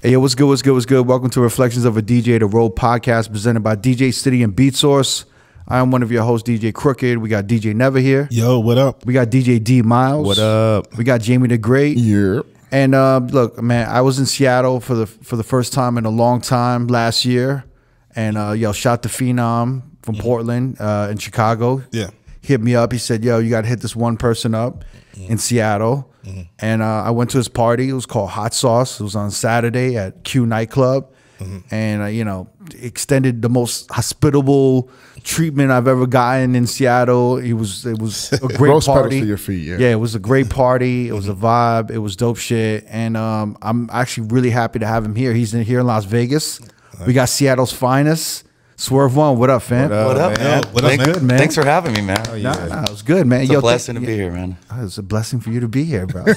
Hey, yo, what's good? What's good? What's good? Welcome to Reflections of a DJ, the Road podcast presented by DJ City and Beatsource. I am one of your hosts, DJ Crooked. We got DJ Neva here. Yo, what up? We got DJ D Miles. What up? We got Jaime the Great. Yeah. And uh, look, man, I was in Seattle for the for the first time in a long time last year, and uh, yo, shot the Phenom from Portland uh, in Chicago. Yeah. hit me up. He said, "Yo, you got to hit this one person up in Seattle." And uh, I went to his party. It was called Haute Sauce. It was on Saturday at Q nightclub, and uh, you know, extended the most hospitable treatment I've ever gotten in Seattle. It was it was a great party. your feet, yeah. yeah, it was a great party. It was a vibe. It was dope shit. And um, I'm actually really happy to have him here. He's in here in Las Vegas. We got Seattle's finest. Swervewon, what up, fam? What up, man? What up, Thank- man? Good, man. Thanks for having me, man. Nah, nah, it was good, man. It's Yo, a blessing th- to be here, man. Oh, It's a blessing for you to be here, bro.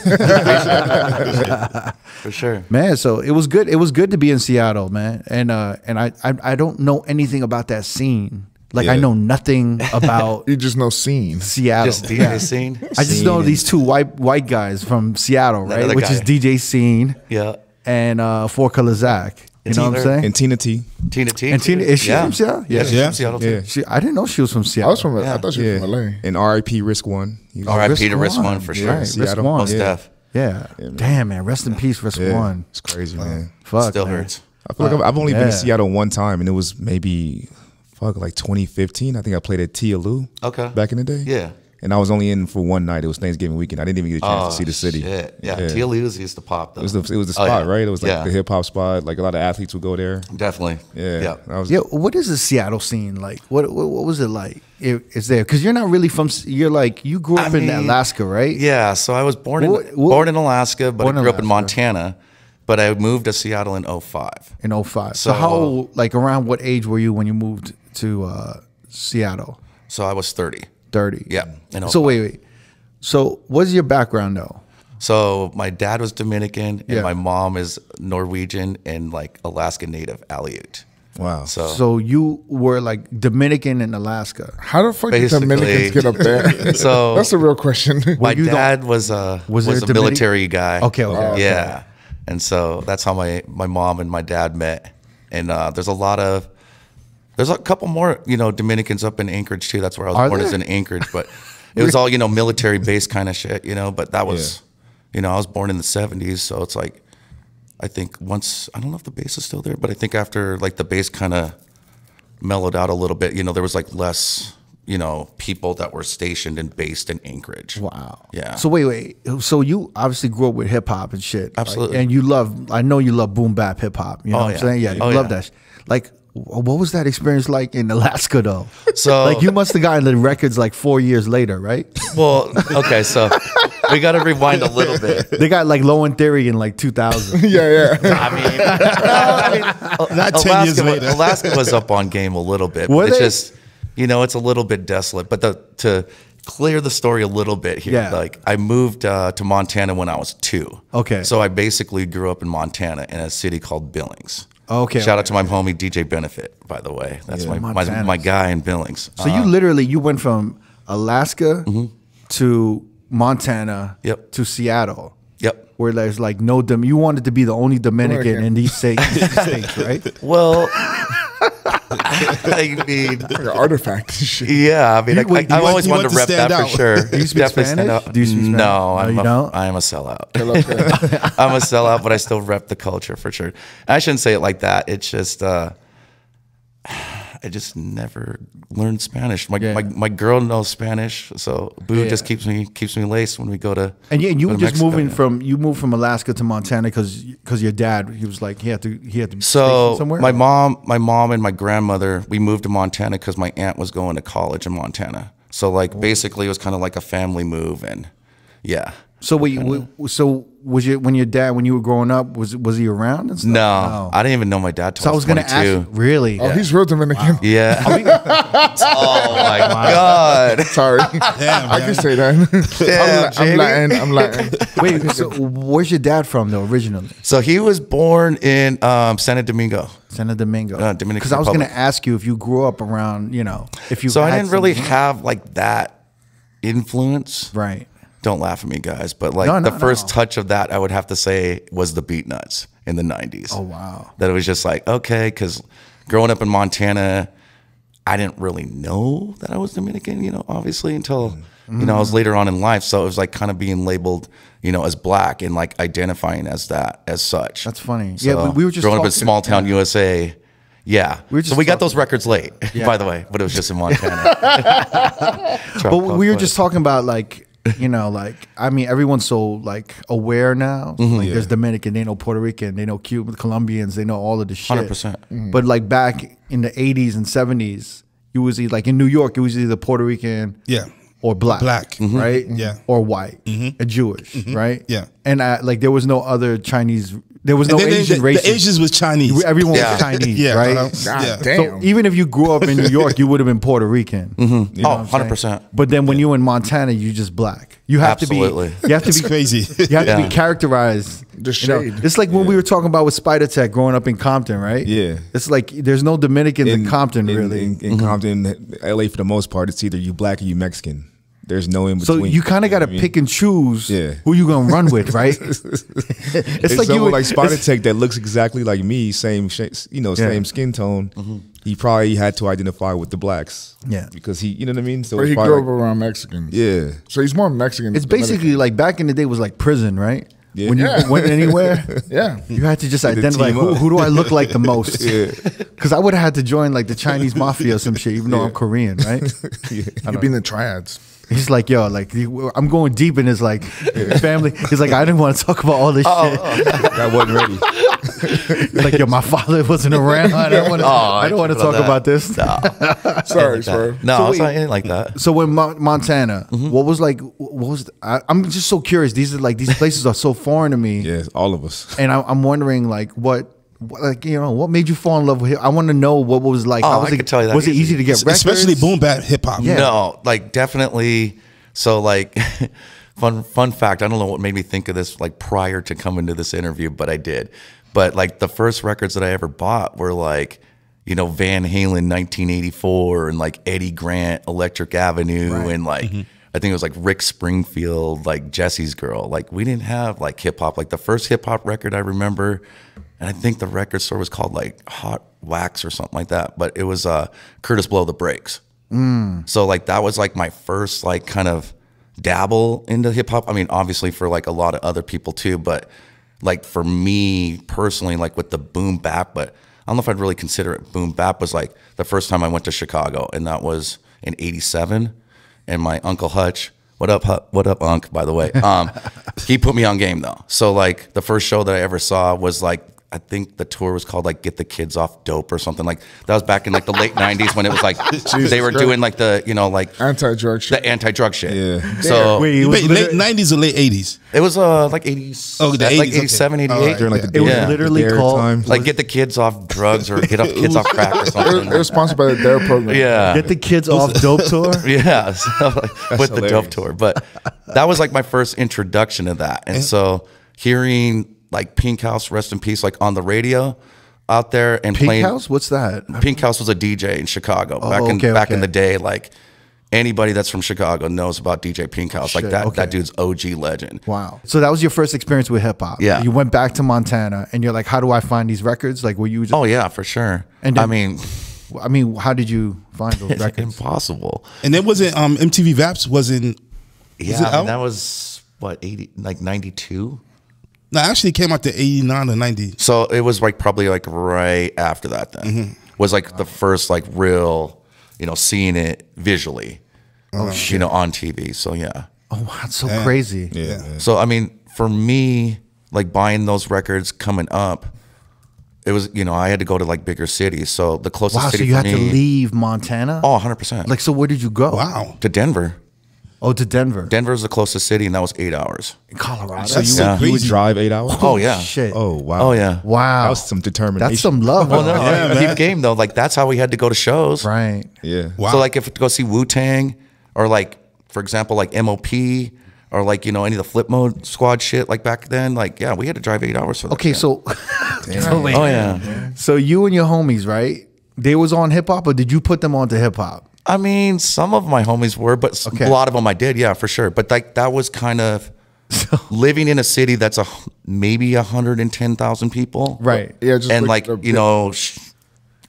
For sure. man, so it was good. It was good to be in Seattle, man. And uh, and I, I I don't know anything about that scene. Like I know nothing about You just know scene. Seattle. Just DJ Yeah. scene. I just know these two white white guys from Seattle, right? other Which is. DJ Scene Yeah. and uh, Four Color Zack. You know what I'm saying? And Tina T. Tina T. And Tina- is she from Seattle? Yeah. Yeah. she's Yeah. from Seattle too. Yeah. She, I didn't know she was from Seattle. I Seattle. was from. Yeah. I thought she was Yeah, from LA. and RIP Risk One. He was- All right, Risk Peter Risk One. one for Yeah, sure. Risk Seattle. One. Most Yeah. def. Yeah. Damn, man. Rest in peace, Risk Yeah, One. It's crazy, man. Fuck, Still man. hurts. I feel like I've, I've only been to Seattle one time, and it was maybe fuck like 2015. I think I played at Tia Lou. Okay. Back in the day. Yeah. And I was only in for one night. It was Thanksgiving weekend. I didn't even get a chance Oh, to see the city. Shit. Yeah. Yeah. Tia Lou's used to pop though. It was the it was the Oh, spot, yeah. right? It was like Yeah. the hip hop spot. Like a lot of athletes would go there. Definitely. Yeah. Yeah. I was, Yeah, what is the Seattle scene like? What what, what was it like? It, is there because you're not really from? You're like you grew I up in mean, Alaska, right? Yeah, so I was born in What- what- born in Alaska, but I in grew up in Montana. But I moved to Seattle in 05. in 05. So, So- how old, like around what age were you when you moved to uh, Seattle? So I was 30. 30. Yeah, in So wait, wait. So what's your background though? So my dad was Dominican and Yeah. my mom is Norwegian and like Alaska native Aleut. wow. So, So you were like Dominican in Alaska. How the fuck did Basically- Dominicans get up there? So- that's a real question. my you don't- dad was a Was was, there a a Dominican- military guy. Okay, okay, okay. Yeah. And so that's how my my mom and my dad met. And uh, there's a lot of there's a couple more, you know, Dominicans up in Anchorage too. That's where I was Are born there? is in Anchorage, but it was all, you know, military based kind of shit, you know, but that was you know, I was born in the 70s, so it's like I think once I don't know if the base is still there, but I think after like the base kind of mellowed out a little bit, you know, there was like less, you know, people that were stationed and based in Anchorage. Wow. Yeah. So wait, wait. So you obviously grew up with hip hop and shit. like, Absolutely. and you love. I know you love boom bap hip hop. You know Oh, what I'm yeah. saying? Yeah. Oh, you Oh, love yeah. that. Like, what was that experience like in Alaska though? So- like, you must have gotten the records like four years later, right? Well, okay, so we got to rewind a little bit. they got like Low End Theory in like 2000. yeah, yeah. I mean, I mean, Not 10 Alaska, years later. Alaska was up on game a little bit. Were it's they? just, you know, it's a little bit desolate. But the, to clear the story a little bit here, Yeah. like I moved uh, to Montana when I was two. Okay. So I basically grew up in Montana in a city called Billings. Okay, Shout okay. out to my homie DJ Benefit, by the way. That's my, my my guy in Billings. So you literally you went from Alaska Mm-hmm. to Montana Yep. to Seattle. Yep. Where there's like no Dom- you wanted to be the only Dominican Dominican. in these states, these states, right? Well, I mean, Like an artifact shit. Yeah, I mean, You- I, wait, I, I want- always wanted want to to rep stand that out. for sure. Do you speak Definitely stand Spanish? out. Do you speak Spanish? No, No, I'm you a, don't? I am a sellout. I'm a sellout, but I still rep the culture for sure. I shouldn't say it like that. It's just uh, I just never learned Spanish. My, Yeah. my my girl knows Spanish, so Boo Yeah. just keeps me keeps me laced when we go to. And yeah, and you were just Mexico, moving yeah. from you moved from Alaska to Montana because because your dad he was like he had to he had to be So somewhere. my mom, my mom and my grandmother, we moved to Montana because my aunt was going to college in Montana. So like basically, it was kind of like a family move, and yeah. So wait, w- so was your when your dad when you were growing up was was he around and stuff? No, I didn't even know my dad. Till So I was gonna 22. ask really. Oh, he's real Dominican. Yeah. oh my god. Sorry. Damn, I can say that. Damn, I'm, I'm Latin. I'm Latin. Wait, so where's your dad from though originally? So he was born in um, Santo Domingo. Santo Domingo. Uh, Dominican Because I was going to ask you if you grew up around, you know, if you. So I didn't really some- have like that influence. Right. Don't laugh at me, guys. But like No, no, the first no. touch of that, I would have to say, was the Beatnuts. in the 90s. Oh, wow. That it was just like, okay, because growing up in Montana, I didn't really know that I was Dominican, you know, obviously until, you know, I was mm-hmm. later on in life. So it was like kind of being labeled, you know, as black and like identifying as that, as such. That's funny. So yeah, we, we were just growing up in small town USA. Yeah. We were just so we got those records late, Yeah. by the way, but it was just in Montana. But we were just talking about like you know like I mean everyone's so like aware now. Mm-hmm. Like, There's Dominican, they know Puerto Rican, they know Cuban, Colombians, they know all of the shit. 100%. But like back in the 80s and 70s, it was like in New York, it was either Puerto Rican, Yeah. Or black, Black. Mhm. right, Yeah. or white, a Jewish, right, Yeah. and uh, like there was no other Chinese, there was no And then Asian the, races. the Asians was Chinese. Everyone Yeah. was Chinese, Yeah, right? uh-huh. God Yeah. damn. So even if you grew up in New York, you would have been Puerto Rican. You know Oh, what I'm saying? 100%. But then when you're in Montana, you just black. You have Absolutely. to be. You have to be crazy. You have to be characterized. The you know? shade. It's like when we were talking about with Spider Tech growing up in Compton, right? Yeah. It's like there's no Dominicans in, Compton in, really. In, in Compton, LA, for the most part, it's either you black or you Mexican. There's no in between. so you kind of got to know mean? pick and choose Yeah. who you gonna run with, right? it's, It's like someone you like Spider Tech that looks exactly like me, same you know, Yeah. same skin tone. Mm-hmm. He probably had to identify with the blacks. Yeah. because he, you know what I mean. So But he grew up like- around Mexicans. yeah, So he's more Mexican. It's than basically like back in the day was like prison, right? Yeah. When you Yeah. went anywhere, Yeah. you had to just to identify who, who do I look like the most. Yeah. Because I would have had to join like the Chinese mafia or some shit, even though I'm Korean, right? You'd be in the triads. He's like, yo, like I'm going deep in his like family. He's like, I didn't want to talk about all this shit. I wasn't ready. Like, yo, my father wasn't around. I don't want to. I don't want to talk about this. Sorry, sir. No, So it's wait- not anything like that. So when Mon- Montana, Mm-hmm. what was like? What was? I, I'm just so curious. These are like these places are so foreign to me, Yes, all of us. and I, I'm wondering like what. What, Like you know, what made you fall in love with him? I want to know what was like. Oh, how was I it, could tell you that Was it easy. easy to get records? Especially boom bap hip hop. Yeah. No, like definitely. So like, fun fun fact. I don't know what made me think of this like prior to coming to this interview, but I did. But like the first records that I ever bought were like, you know, Van Halen 1984 and like Eddie Grant Electric Avenue and like. Mm-hmm. I think it was like Rick Springfield, like Jessie's Girl. Like we didn't have like hip hop. Like the first hip hop record I remember, and I think the record store was called like Hot Wax or something like that. But it was uh, Kurtis Blow the Breaks. So like that was like my first like kind of dabble into hip hop. I mean, obviously for like a lot of other people too, but like for me personally, like with the boom bap, but I don't know if I'd really consider it boom bap was like the first time I went to Chicago and that was in 87 and my uncle Hutch, what up, Hu- what up, Unc, by the way. Um, he put me on game though. So like the first show that I ever saw was like I think the tour was called like "Get the Kids Off Dope" or something like that. Was back in like the late '90s when it was like they were Christ. doing like the you know like Anti-drug shit. the anti-drug shit. Yeah. So Wait, it was made late literally- nineties or late eighties. it was uh like 80s. Oh, the like 80s, okay. 87, All 88. right. During like the It was Yeah. literally dare called time. Like get the kids off drugs or get up kids off crack or It was, something. it was sponsored by the Dare program. yeah. Get the Kids Off Dope Tour. Yeah, so like, with the Dope hilarious. Tour. But that was like my first introduction to that. And so hearing like Pink House, rest in peace, like on the radio out there and Pink playing. House? What's that? Pink House was a DJ in Chicago back in okay, back in the day. Like anybody that's from Chicago knows about DJ Pink House. like that okay. that dude's OG legend. Wow. So that was your first experience with hip hop. Yeah. You went back to Montana and you're like, how do I find these records? Like, were you just, Oh yeah, for sure. And I mean, I mean, how did you find those it's records? impossible. And it wasn't um MTV Raps wasn't Yeah, it I mean, out? that was what eighty, like ninety two. No actually it came out to eighty nine or ninety. So it was like probably like right after that. Then Mm-hmm. was like the first like real, you know, seeing it visually. Oh You know, on TV. So yeah. Oh, wow. It's so crazy. yeah. So I mean, for me, like buying those records coming up, it was you know I had to go to like bigger cities. So the closest Wow. So you for had me, to leave Montana? Oh, 100 percent. Like, so where did you go? Wow. to Denver. Oh, to Denver. Denver is the closest city, and that was eight hours. In Colorado. That's You, so Yeah. would- you would drive eight hours. Oh yeah. Shit. Oh wow. Oh yeah. Wow. That was some determination. That's some love. Well, no, Yeah, man. deep game though. Like that's how we had to go to shows. Right. Yeah. Wow. So like if to go see Wu Tang or like for example like MOP or like you know any of the Flip Mode Squad shit like back then like yeah we had to drive eight hours for that. Okay, shit. so oh yeah. so you and your homies, right? They was on hip hop, or did you put them onto hip hop? I mean some of my homies were, but Okay. a lot of them I did yeah for sure. But like that was kind of living in a city that's a maybe 110,000 people. Right. Yeah, just and like like, you know, sh-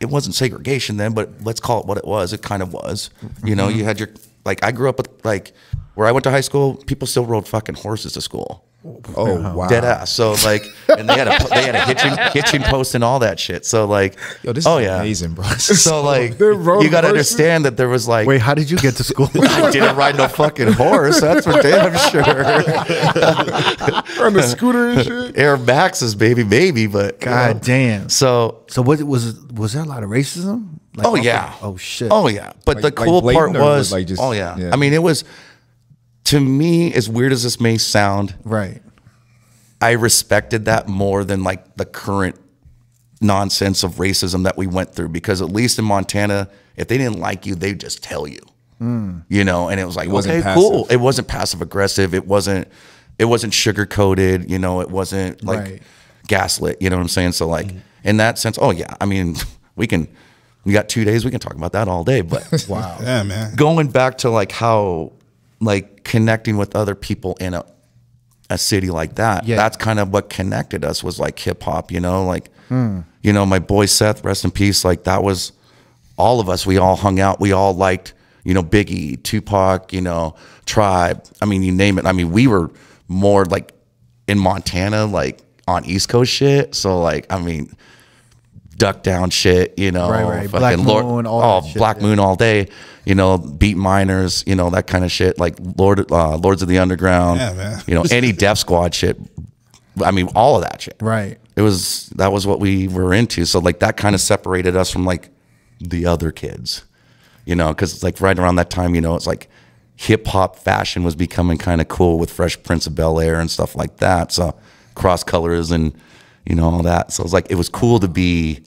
it wasn't segregation then, but let's call it what it was. It kind of was. You know, mm-hmm. you had your like I grew up with like where I went to high school. People still rode fucking horses to school. Oh wow. Dead ass. So like, and they had a they had a hitching hitching post and all that shit. So like, Yo, this oh is yeah, amazing, bro. So like, you got to understand that there was like, Wait, how did you get to school? I didn't ride no fucking horse. That's for damn sure. on the scooter and shit. Air Maxes, baby, baby. But you God know. damn. So So what was was there a lot of racism? Like, Oh yeah. oh shit. Oh yeah. But Like- the cool part was was, like just- oh yeah. yeah. I mean, it was to me as weird as this may sound. Right. I respected that more than like the current nonsense of racism that we went through because at least in Montana, if they didn't like you, they just tell you. Hmm. You know, and it was like, wasn't okay, passive. cool. It wasn't passive aggressive. It wasn't. It wasn't sugar coated. You know, it wasn't like Right. gaslit. You know what I'm saying? So like hmm. in that sense, oh yeah. I mean, we can. We got two days. We can talk about that all day. But Wow. Yeah, man. going back to like how like connecting with other people in a a city like that. Yeah. that's kind of what connected us was like hip hop you know? Like hmm. you know my boy Seth rest in peace like that was all of us. We all hung out. We all liked you know Biggie Tupac you know Tribe. I mean you name it. I mean we were more like in Montana like on East Coast shit. So like I mean duck down shit, you know, Right, right. fucking Black Lord, Moon, all oh, shit, Black yeah. Moon all day, you know, Beatminerz, you know, that kind of shit, like Lord, uh, Lords of the Underground, Yeah, man. you know, any Def Squad shit. I mean, all of that shit. Right. It was that was what we were into. So like that kind of separated us from like the other kids, you know, because it's like right around that time, you know, it's like hip hop fashion was becoming kind of cool with Fresh Prince of Bel Air and stuff like that. So cross colors and you know all that. So it was like it was cool to be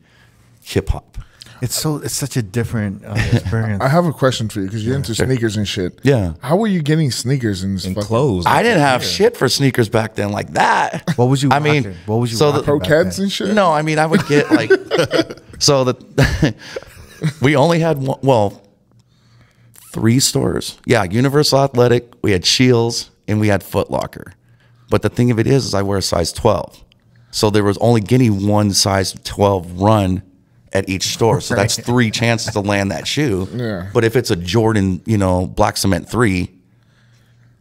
hip hop. It's so it's such a different uh, experience. I have a question for you because you're into sneakers and shit. Yeah. How were you getting sneakers and, and fucking- clothes. I didn't have shit for sneakers back then like that. What was you I mean. What was you so the- rocking? Pro back Cats then? and shit? No, I mean I would get like so the we only had one well three stores. Yeah, Universal Athletic, we had Shields, and we had Foot Locker. But the thing of it is, is I wear a size twelve, so there was only getting one size twelve run at each store. So that's three chances to land that shoe. Yeah. But if it's a Jordan, you know, black cement three,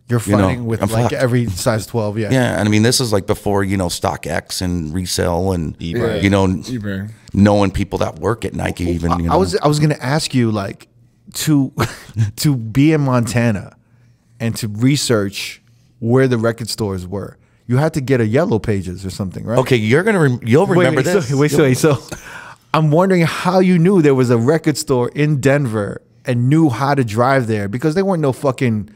You're you know, fighting with I'm like fucked. every size twelve. Yeah. yeah, and I mean this is like before you know StockX and resale and eBay. you know eBay. knowing people that work at Nike oh, even. You know. I was I was gonna ask you like to to be in Montana and to research where the record stores were. You had to get a yellow pages or something, right? okay. You're gonna rem- you'll Wait, remember wait, this. So, wait, so, wait, so I'm wondering how you knew there was a record store in Denver and knew how to drive there because there weren't no fucking.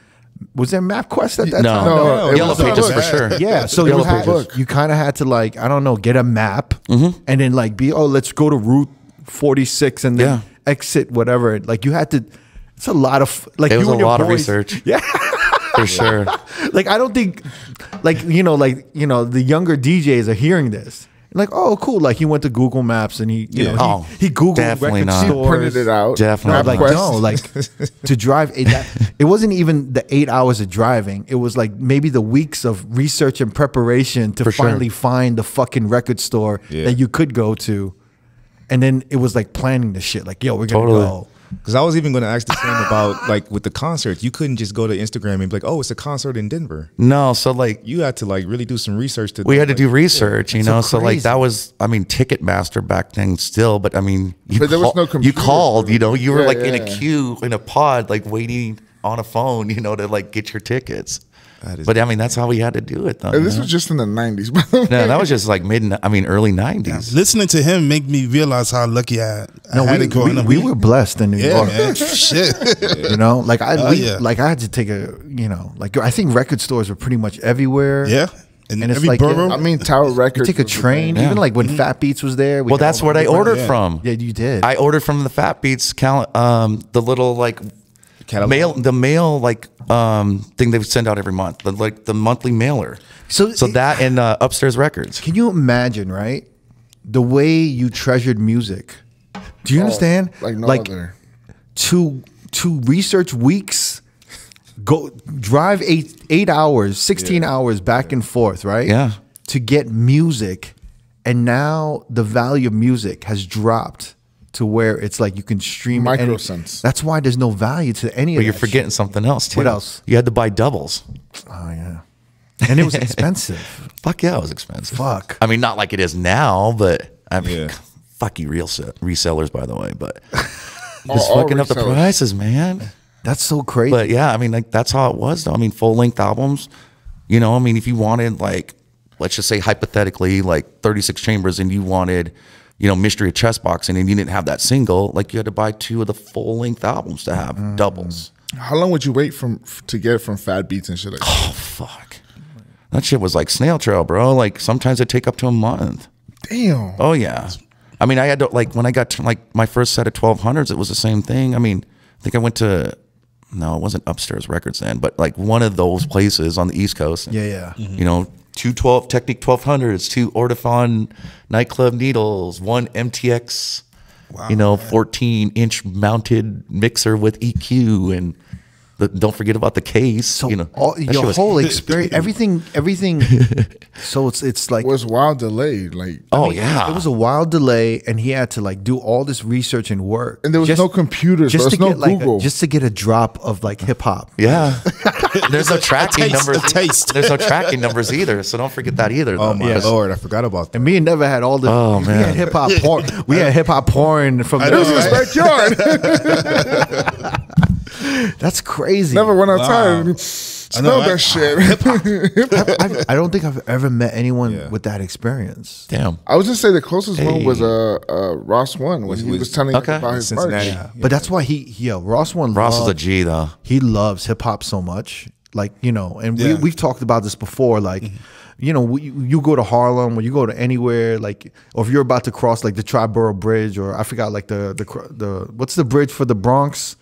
Was there MapQuest at that no, time? No, it Yellow was a Pages for sure. Yeah, so you had Pages. you kind of had to like I don't know get a map Mm-hmm. and then like be oh let's go to Route 46 and then Yeah. exit whatever like you had to. It's a lot of like It was you a and your lot of research. Yeah, for sure. like I don't think like you know like you know the younger DJs are hearing this. Like oh cool like he went to Google Maps and he you know he, Oh, he googled definitely record not. He stores. Printed it out. Definitely No, like no, like to drive eight, that, it wasn't even the eight hours of driving. It was like maybe the weeks of research and preparation to For sure. finally find the fucking record store Yeah. that you could go to. And then it was like planning the shit. Like, yo, we're gonna Totally. go. Because I was even going to ask the same about like with the concerts. You couldn't just go to Instagram and be like, "Oh, it's a concert in Denver." No, so like You had to like really do some research to. we had to like, do research, you know. so So, like that was, I mean, Ticketmaster back then still, but I mean, you But there was no you called, you know, you were Yeah, like yeah, in a queue in a pod, like waiting on a phone, you know, to like get your tickets. That is- But I mean, that's how we had to do it, though. And this know? was just in the 90s. no, that was just like mid, I mean, early '90s. Listening to him make me realize how lucky I, I No, had we, it growing we, up. we were blessed in New yeah, York. man. Shit. You know, like I, Oh, we, yeah. like I had to take a, you know, like I think record stores were pretty much everywhere. Yeah. In And it's every like, borough. yeah, I mean, Tower You Records. take a train, thing. even like when Fat Beats was there. we Well, that's all what I ordered yeah. from. Yeah, you did. I ordered from the Fat Beats cal- um the little like Catalog. mail the mail like um thing they would send out every month the like the monthly mailer. So- so that and uh, upstairs records. Can you imagine, right? The way you treasured music. Do you understand? Like no like other. to to research weeks go drive eight eight hours, sixteen hours back and forth, right? Yeah. To get music, and now the value of music has dropped to where it's like you can stream it any- Microsense. That's why there's no value to any But of you're that forgetting something else too. What else? You had to buy doubles. Oh yeah, and it was expensive. Fuck yeah, it was expensive. Fuck. I mean, not like it is now, but I mean, Yeah. fuck you, real se- resellers, by the way. But All- just all fucking up the prices, man. That's so crazy. But yeah, I mean, like that's how it was. Though. I mean, full length albums. You know, I mean, if you wanted like, let's just say hypothetically, like 36 chambers, and you wanted, you know, Mystery of Chess Boxing, and you didn't have that single, like you had to buy two of the full length albums to have Mm. doubles. How long would you wait from to get it from Fat Beats and shit like that? Oh fuck, that shit was like snail trail, bro. Like sometimes it take up to a month. Damn. Oh yeah. I mean, I had to like when I got to like my first set of twelve hundreds, it was the same thing. I mean, I think I went to no, it wasn't upstairs records then, but like one of those places on the East Coast. yeah, yeah. You know, two twelve Technic twelve hundreds, two Ortofon nightclub needles, one MTX, you know, fourteen inch mounted mixer with EQ, and the, don't forget about the case. So you know, all, your was- whole experience, everything, everything. so it's it's like was wild delayed. Like Oh yeah, It was a wild delay, and he had to like do all this research and work. And there was Just- no computers, there was to no get like a- Google. just to get a drop of like hip hop. Yeah. There's no tracking taste, numbers. a taste. There's no tracking numbers either. So don't forget that either. Oh though, my because- lord, I forgot about that. And me and Neva had all the. Oh, we man. had hip hop porn. We had hip hop porn from. I know, the, right? backyard. That's crazy. Neva went Wow. outside. Smell right? that shit. I've, I don't think I've ever met anyone Yeah. with that experience. Damn. I was just say the closest one was Hey. uh, uh Ross one when he was- was telling Okay. about his Cincinnati. merch. But that's why he, yeah, Ross one. Ross is a G though. he loves hip hop so much. Like, you know, and we, Yeah. we've talked about this before. Like, Mm-hmm. you know, you go to Harlem or you go to anywhere, like, or if you're about to cross like the Triborough Bridge or I forgot like the, the, the, what's the bridge for the Bronx?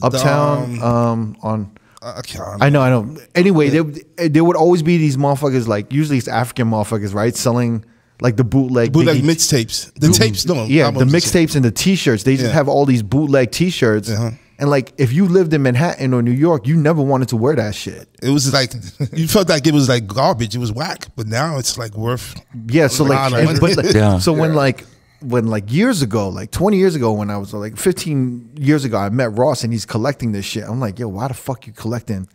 Uptown, um, on, I I know, I know. Anyway, there, there would always be these motherfuckers, like, usually it's African motherfuckers, right? Selling like the bootleg. bootleg Biggie- mixtapes. The tapes, no. yeah, the albums. mixtapes and the T-shirts. They just Yeah. have all these bootleg T-shirts, Uh-huh. and like if you lived in Manhattan or New York, you never wanted to wear that shit. It was like you felt like it was like garbage. It was whack, but now it's like worth. Yeah, so a like, and- but like, Yeah. so when like when like years ago, like twenty years ago, when I was like fifteen years ago, I met Ross and he's collecting this shit. I'm like, yo, why the fuck you collecting?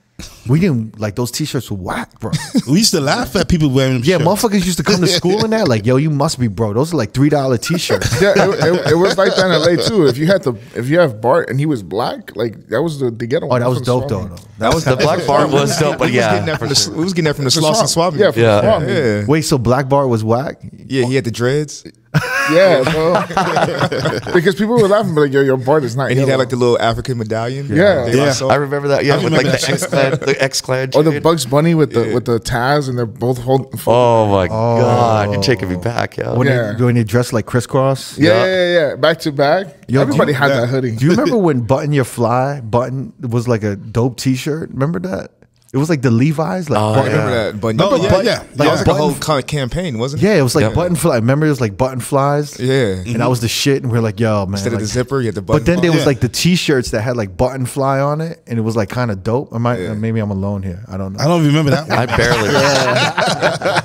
We didn't like those T-shirts were whack, bro. we used to laugh at people wearing them. Yeah, shirts. motherfuckers used to come to school in that. Like, yo, you must be bro. Those are like three dollar T-shirts. Yeah, it, it, it was like that in LA too. If you had the if you have Bart and he was black, like that was the the ghetto. Oh, that was from dope though. Though. That was The Black Bart was dope, but we was getting yeah. that from the, we was getting that from the The Sloss and Swami. Swami. Yeah, from Yeah. Swami. yeah, Wait, so Black Bart was whack? yeah. He had the dreads, Yeah, bro. because people were laughing, but like, yo, your Bart is not. and he had like the little African medallion. Yeah. They Yeah. saw- I remember that. Yeah, I with remember like the X clad, the X clad. or the Bugs Bunny with the with the Taz, and they're both holding. Oh my god, you're oh. taking me back, yo. When Yeah. they when they dress like crisscross? yeah, Yeah. yeah, yeah, yeah. Back to back. Yo, Everybody you- had yeah. that hoodie. Do you remember when Button Your Fly button was like a dope T-shirt? Remember that? It was like the Levi's, like Oh, button- I remember that. But Oh, yeah, button- yeah. like that was like a whole kind of campaign, wasn't it? Yeah, it was like Yeah. button fly. Remember, it was like button flies. Yeah. and that was the shit. And we are like, yo, man. Instead of the zipper, you had the button. But then there was Yeah. like the T-shirts that had like button fly on it, and it was like kind of dope. Am I? Yeah. Maybe I'm alone here. I don't know. I don't remember that. One. I barely.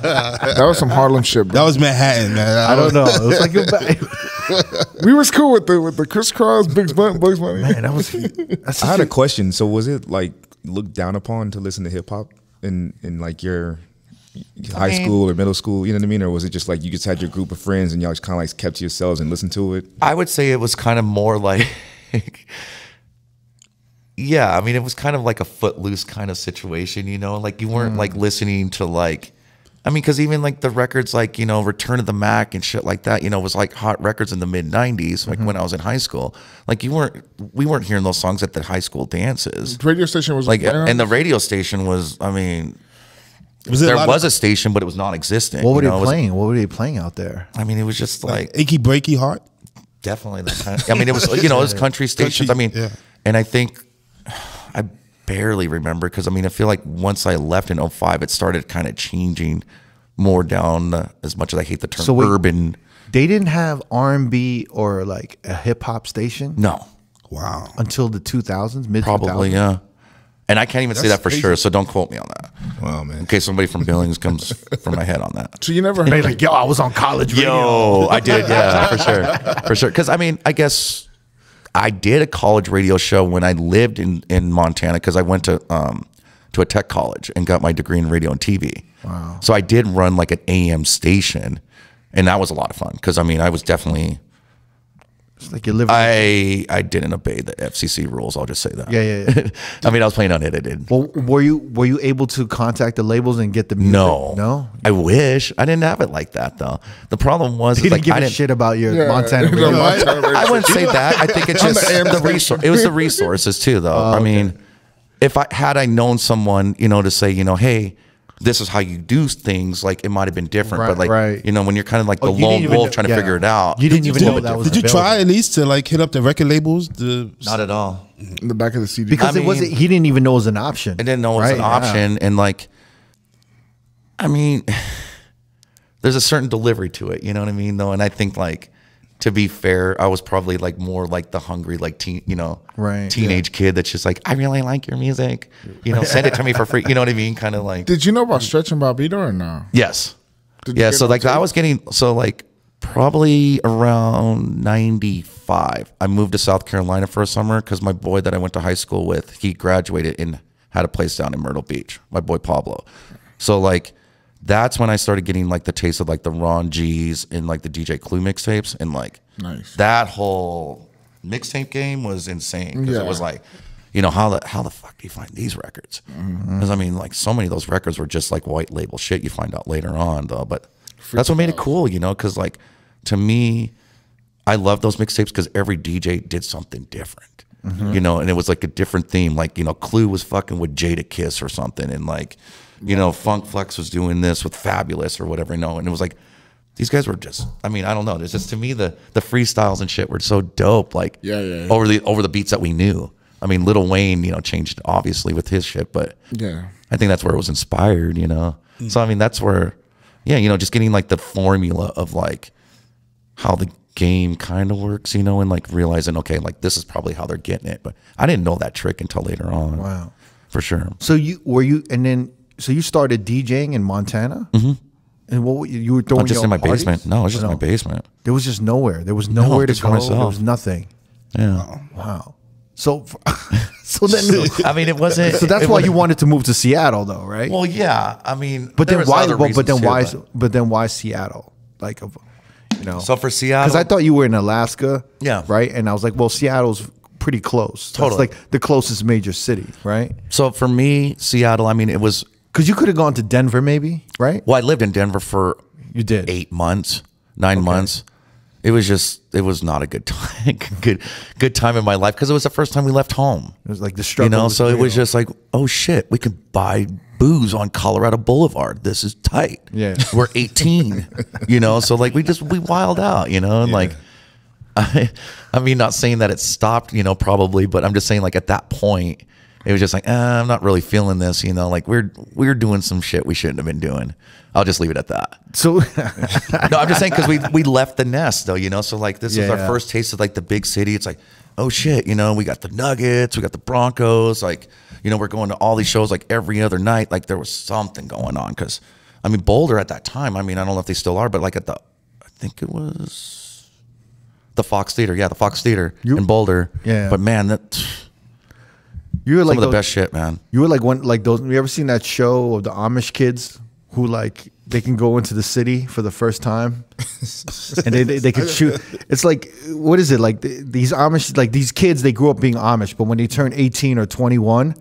That was some Harlem shit, That was Manhattan, man. I don't know. It was like a, we was cool with the with the crisscross, Big Buns, Bugs Bunny. man. That was. That's I had a question. So was it like looked down upon to listen to hip hop in in like your high mean- school or middle school? You know what I mean? Or was it just like you just had your group of friends and y'all just kind of like kept to yourselves and listened to it? I would say it was kind of more like, yeah, I mean, it was kind of like a footloose kind of situation, you know, like you weren't hmm. like listening to like, I mean, because even like the records like, you know, Return of the Mack and shit like that, you know, was like hot records in the mid 90s, like mm-hmm. when I was in high school. Like you weren't, we weren't hearing those songs at the high school dances. The radio station was Like, and the radio station was, I mean, Was there a was a station, but it was non-existent. what were you they? It was- playing? What were they playing out there? I mean, it was just like, achy breaky heart? definitely that kind of, I mean, it was you know, it was country stations. I mean, yeah. and I think barely remember because I mean, I feel like once I left in 05, it started kind of changing more down. Uh, as much as I hate the term So wait- urban, They didn't have R and B or like a hip hop station no, Wow. until the 2000s, mid probably yeah. And I can't even say that for crazy. sure, so don't quote me on that. Wow, man. In case somebody from Billings comes for my head on that. So you never They're heard like, yo, I was on college radio. Yo, I did, yeah, for sure, for sure. Because I mean, I guess I did a college radio show when I lived in in Montana because I went to um to a tech college and got my degree in radio and TV. Wow. So I did run like an AM station, and that was a lot of fun because I mean I was definitely It's like you're living. I I didn't obey the FCC rules. I'll just say that. Yeah, yeah, yeah. I mean, I was playing unedited. well, were you were you able to contact the labels and get the music? No, no. I wish I didn't have it like that though. The problem was He didn't like give I a didn't shit about your Yeah, Montana the radio. Montana radio. I wouldn't say that. I think it's On the just the, station. resource. It was the resources too, though. Oh, I mean, if I had I known someone, you know, to say, you know, hey, this is how you do things, like it might have been different. Right, but like, right. you know, when you're kind of like Oh, the you didn't lone wolf know- trying to figure it out, You didn't even Did know you, that was did you try at least to like hit up the record labels? The not at all. in the back of the CD. because I it wasn't. He didn't even know it was an option. I didn't know it was right? an Yeah. option, and like, I mean, there's a certain delivery to it. You know what I mean, though, and I think like. To be fair, I was probably like more like the hungry, like teen, you know, Right, teenage kid that's just like, I really like your music, you know, send it to me for free. You know what I mean? Kind of like, Did you know about Stretch and Bobbito or no? Yes. Did yeah. So like I was getting so like probably around ninety five. I moved to South Carolina for a summer because my boy that I went to high school with he graduated and had a place down in Myrtle Beach. My boy Pablo. So like that's when I started getting like the taste of like the Ron G's and like the DJ Clue mixtapes and like Nice. that whole mixtape game was insane because Yeah. it was like. You know how the how the fuck do you find these records? Mm-hmm. Because I mean, like so many of those records were just like white label shit. You find out later on, though. But that's what made it cool, you know. Because like to me, I love those mixtapes because every DJ did something different, mm-hmm. you know, and it was like a different theme. Like you know, Clue was fucking with Jadakiss or something, and like you know, Funk Flex was doing this with Fabolous or whatever, you know, and it was like these guys were just. I mean, I don't know. It's just to me the the freestyles and shit were so dope. Like Yeah, yeah, yeah. over the over the beats that we knew. I mean, Little Wayne, you know, changed obviously with his shit, but Yeah. I think that's where it was inspired, you know. Mm. So I mean, that's where, yeah, you know, just getting like the formula of like how the game kind of works, you know, and like realizing, okay, like this is probably how they're getting it. But I didn't know that trick until later on. Wow. for sure. So you were you, and then so you started DJing in Montana. Mm-hmm. And what were you, were throwing Not just in my parties? basement. No, it was just in No. my basement. There was just nowhere. There was nowhere to just for go. myself. There was nothing. Yeah. Wow. So, so then, I mean, it wasn't. so that's why you wanted to move to Seattle, though, right? Well, yeah. I mean, but then why? other But, then too, why? but- But then why Seattle? Like, you know, So for Seattle, because I thought you were in Alaska, Yeah. right? And I was like, well, Seattle's pretty close. That's Totally. like the closest major city, right? so for me, Seattle. I mean, it was. Because you could have gone to Denver, maybe, right? Well, I lived in Denver for You did. eight months, nine months. It was just, it was not a good time, good, good time in my life because it was the first time we left home. It was like the struggle, You know, so it was just like, oh shit, we could buy booze on Colorado Boulevard. This is tight. Yeah. we're 18. you know, so like we just we wild out. You know, and like, I, I mean, not saying that it stopped. You know, probably, but I'm just saying like at that point, it was just like, eh, I'm not really feeling this. You know, like we're we're doing some shit we shouldn't have been doing. I'll just leave it at that. so. No, I'm just saying because we we left the nest though, you know. So like this Yeah, is our yeah. first taste of like the big city. It's like, oh shit, you know, we got the Nuggets, we got the Broncos. Like, you know, we're going to all these shows like every other night. Like there was something going on because, I mean, Boulder at that time. I mean, I don't know if they still are, but like at the, I think it was the Fox Theater. Yeah, the Fox Theater You- in Boulder. Yeah. but man, that you were like of the those- best shit, man. You were like one like those. You ever seen that show of the Amish kids who like they can go into the city for the first time, and they, they they could shoot. It's like what is it like? th- These Amish like these kids they grew up being Amish, but when they turn eighteen or twenty one,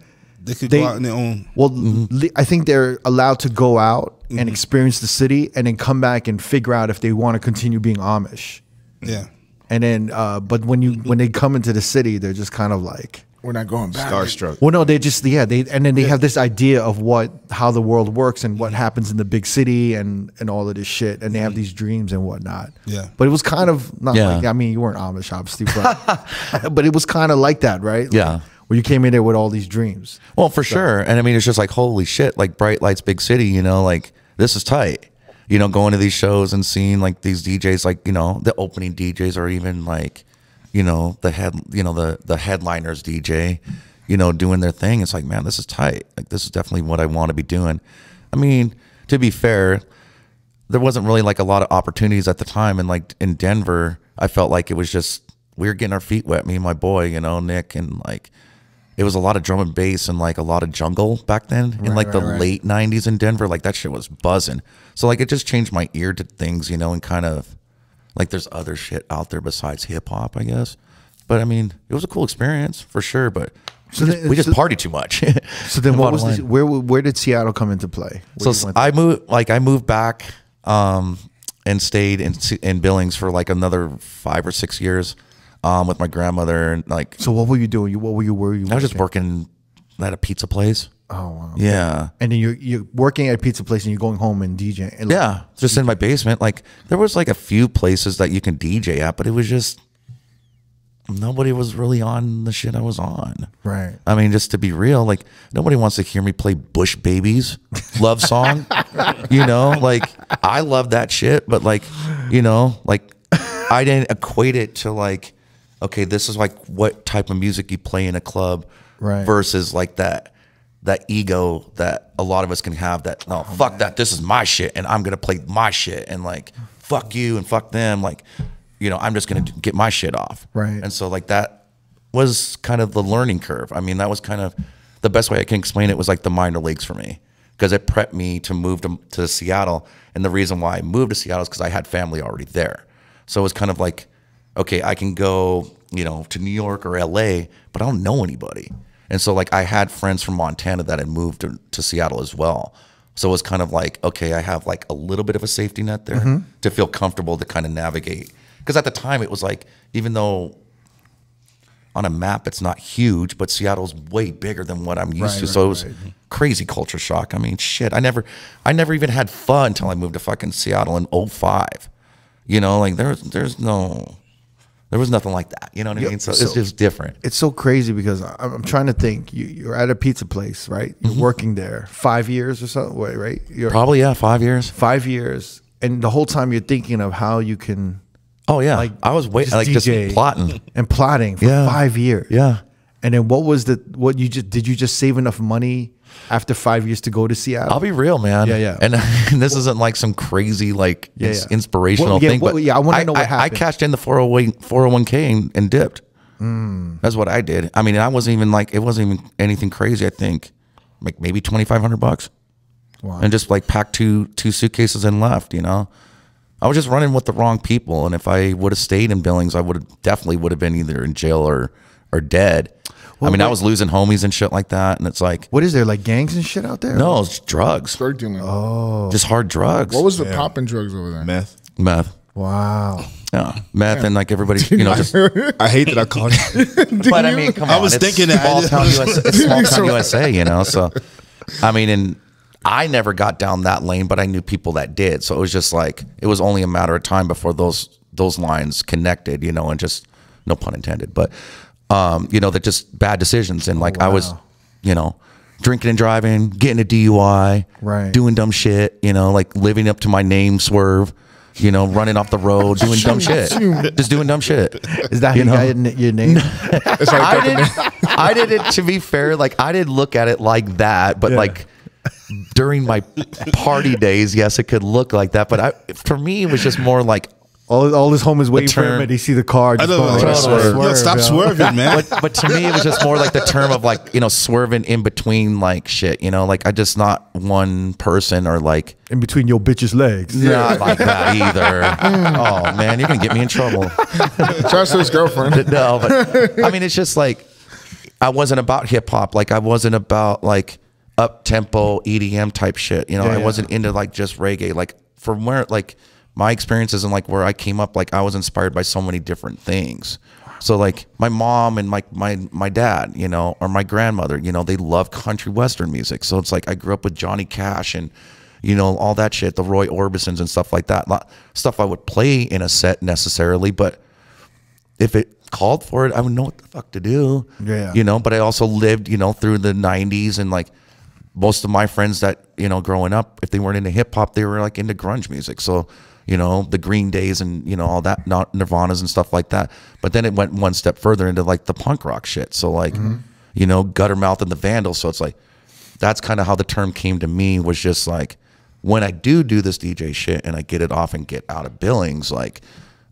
they could They- go out on their own. well, Mm-hmm. I think they're allowed to go out and experience the city, and then come back and figure out if they want to continue being Amish. Yeah. And then, uh, but when you when they come into the city, they're just kind of like. We're not going back. Starstruck. Well, no, they just yeah, they and then they have this idea of what how the world works and what happens in the big city and and all of this shit, and they have these dreams and whatnot. Yeah. but it was kind of not Yeah. like I mean, you weren't Amish, obviously, but but it was kind of like that, right? Like, Yeah. where you came in there with all these dreams. Well, for sure. And I mean, it's just like, holy shit, like Bright Lights, big city, you know, like this is tight. You know, going to these shows and seeing like these DJs, like, you know, the opening DJs or even like, you know, the head, you know, the, the headliners DJ, you know, doing their thing. It's like, man, this is tight. Like this is definitely what I want to be doing. I mean, to be fair, there wasn't really like a lot of opportunities at the time. And like in Denver, I felt like it was just we were getting our feet wet, me and my boy, you know, Nick, and like it was a lot of drum and bass and like a lot of jungle back then in like the late '90s in Denver. Like that shit was buzzing. So like it just changed my ear to things, you know, and kind of like there's other shit out there besides hip hop, I guess. But I mean, it was a cool experience for sure. But So we then- just, we just so- partied too much. So then, what was line. where where did Seattle come into play? Where So I moved, like I moved back, um, and stayed in in Billings for like another five or six years, um, with my grandmother and like so what were you doing? You what were you were you? I was just working at a pizza place. Oh wow. Yeah. And then you're you're working at a pizza place and you're going home and DJ. And like, Yeah, just in my basement. Like there was like a few places that you can DJ at, but it was just nobody was really on the shit I was on. Right. I mean, just to be real, like nobody wants to hear me play Bush Babees love song. you know, like I love that shit, but like, you know, like I didn't equate it to like, okay, this is like what type of music you play in a club, Right. Versus like that that ego that a lot of us can have. That no, oh, fuck that. This is my shit, and I'm gonna play my shit, and like fuck you and fuck them. Like, you know, I'm just gonna get my shit off, Right. And so like that was kind of the learning curve. I mean, that was kind of the best way I can explain it was like the minor leagues for me because it prepped me to move to, to Seattle. And the reason why I moved to Seattle is because I had family already there. So it was kind of like, okay, I can go, you know, to New York or LA, but I don't know anybody. And so like I had friends from Montana that had moved to, to Seattle as well. So it was kind of like, okay, I have like a little bit of a safety net there mm-hmm. to feel comfortable to kind of navigate. Because at the time it was like, even though on a map it's not huge, but Seattle's way bigger than what I'm used Right, to. right, so it was right. crazy culture shock. I mean, shit. I never I never even had fun until I moved to fucking Seattle in 05. You know, like there's there's no there was nothing like that. You know what I mean? So, it's just different. It's so crazy because I- I'm trying to think. You, you're at a pizza place, right? You're Mm-hmm. working there five years or so, right? You're Probably yeah, five years. five years, and the whole time you're thinking of how you can Oh yeah, Like, I was waiting, like DJ. just plotting. and plotting for Yeah. five years. Yeah. And then what was the what you just did you just save enough money after five years to go to Seattle? I'll be real, man. Yeah, yeah. And, and this isn't like some crazy, like Yeah, yeah. inspirational Well, yeah, thing. what- but yeah, I wanna know what happened. I, cashed in the 401, 401k and, and dipped. Hmm. That's what I did. I mean, I wasn't even like, it wasn't even anything crazy. I think like maybe 2,500 bucks. Wow. And just like packed two, two suitcases and left, you know? I was just running with the wrong people. And if I would have stayed in Billings, I would have definitely would have been either in jail or, or dead. I mean, I was losing homies and shit like that. And it's like, what is there like gangs and shit out there? no, it's drugs, Drug dealing. Oh. just hard drugs. What was the popping drugs over there? Meth. meth? Wow. Yeah, meth and like everybody, you know, just. I hate that I called it. But I mean, come on, I was it's thinking that. small town USA, it's small town So- USA, you know. So, I mean, and I never got down that lane, but I knew people that did. So it was just like it was only a matter of time before those those lines connected, you know, and just no pun intended, but um, you know, that just bad decisions and like I was, you know. Drinking and driving, getting a DUI, Right. Doing dumb shit, you know, like living up to my name, swerve, you know, running off the road, doing dumb shit, just doing dumb shit. Is that You how know? you got your name? It's I didn't. I didn't. To be fair, like I didn't look at it like that, but like during my party days, yes, it could look like that. But I, for me, it was just more like. All, all his is waiting for him term- and they see the car. I Just know. going, Like, "Oh, Totally. Yo, stop yo." swerving, man. But, but to me, it was just more like the term of like you know swerving in between like shit. You know, like I just not one person or like In between your bitch's legs. not like that either. oh man, you're gonna get me in trouble. Trust his girlfriend. no, but I mean, it's just like I wasn't about hip hop. Like I wasn't about like up tempo EDM type shit. You know, Yeah, I yeah. wasn't into like just reggae. Like from where like my experiences and like where I came up, like I was inspired by so many different things. So like my mom and my my my dad, you know, or my grandmother, you know, they love country western music. So it's like I grew up with Johnny Cash and you know all that shit, the Roy Orbisons and stuff like that. Stuff I would play in a set necessarily, but if it called for it, I would know what the fuck to do. Yeah. You know, but I also lived, you know, through the 90s and like most of my friends that, you know, growing up, if they weren't into hip hop, they were like into grunge music. So, you know, the Green Days and, you know, all that, not Nirvanas and stuff like that. But then it went one step further into like the punk rock shit. So, like, mm-hmm. you know, Guttermouth and the vandal. So it's like that's kind of how the term came to me was just like when I do do this DJ shit and I get it off and get out of Billings, like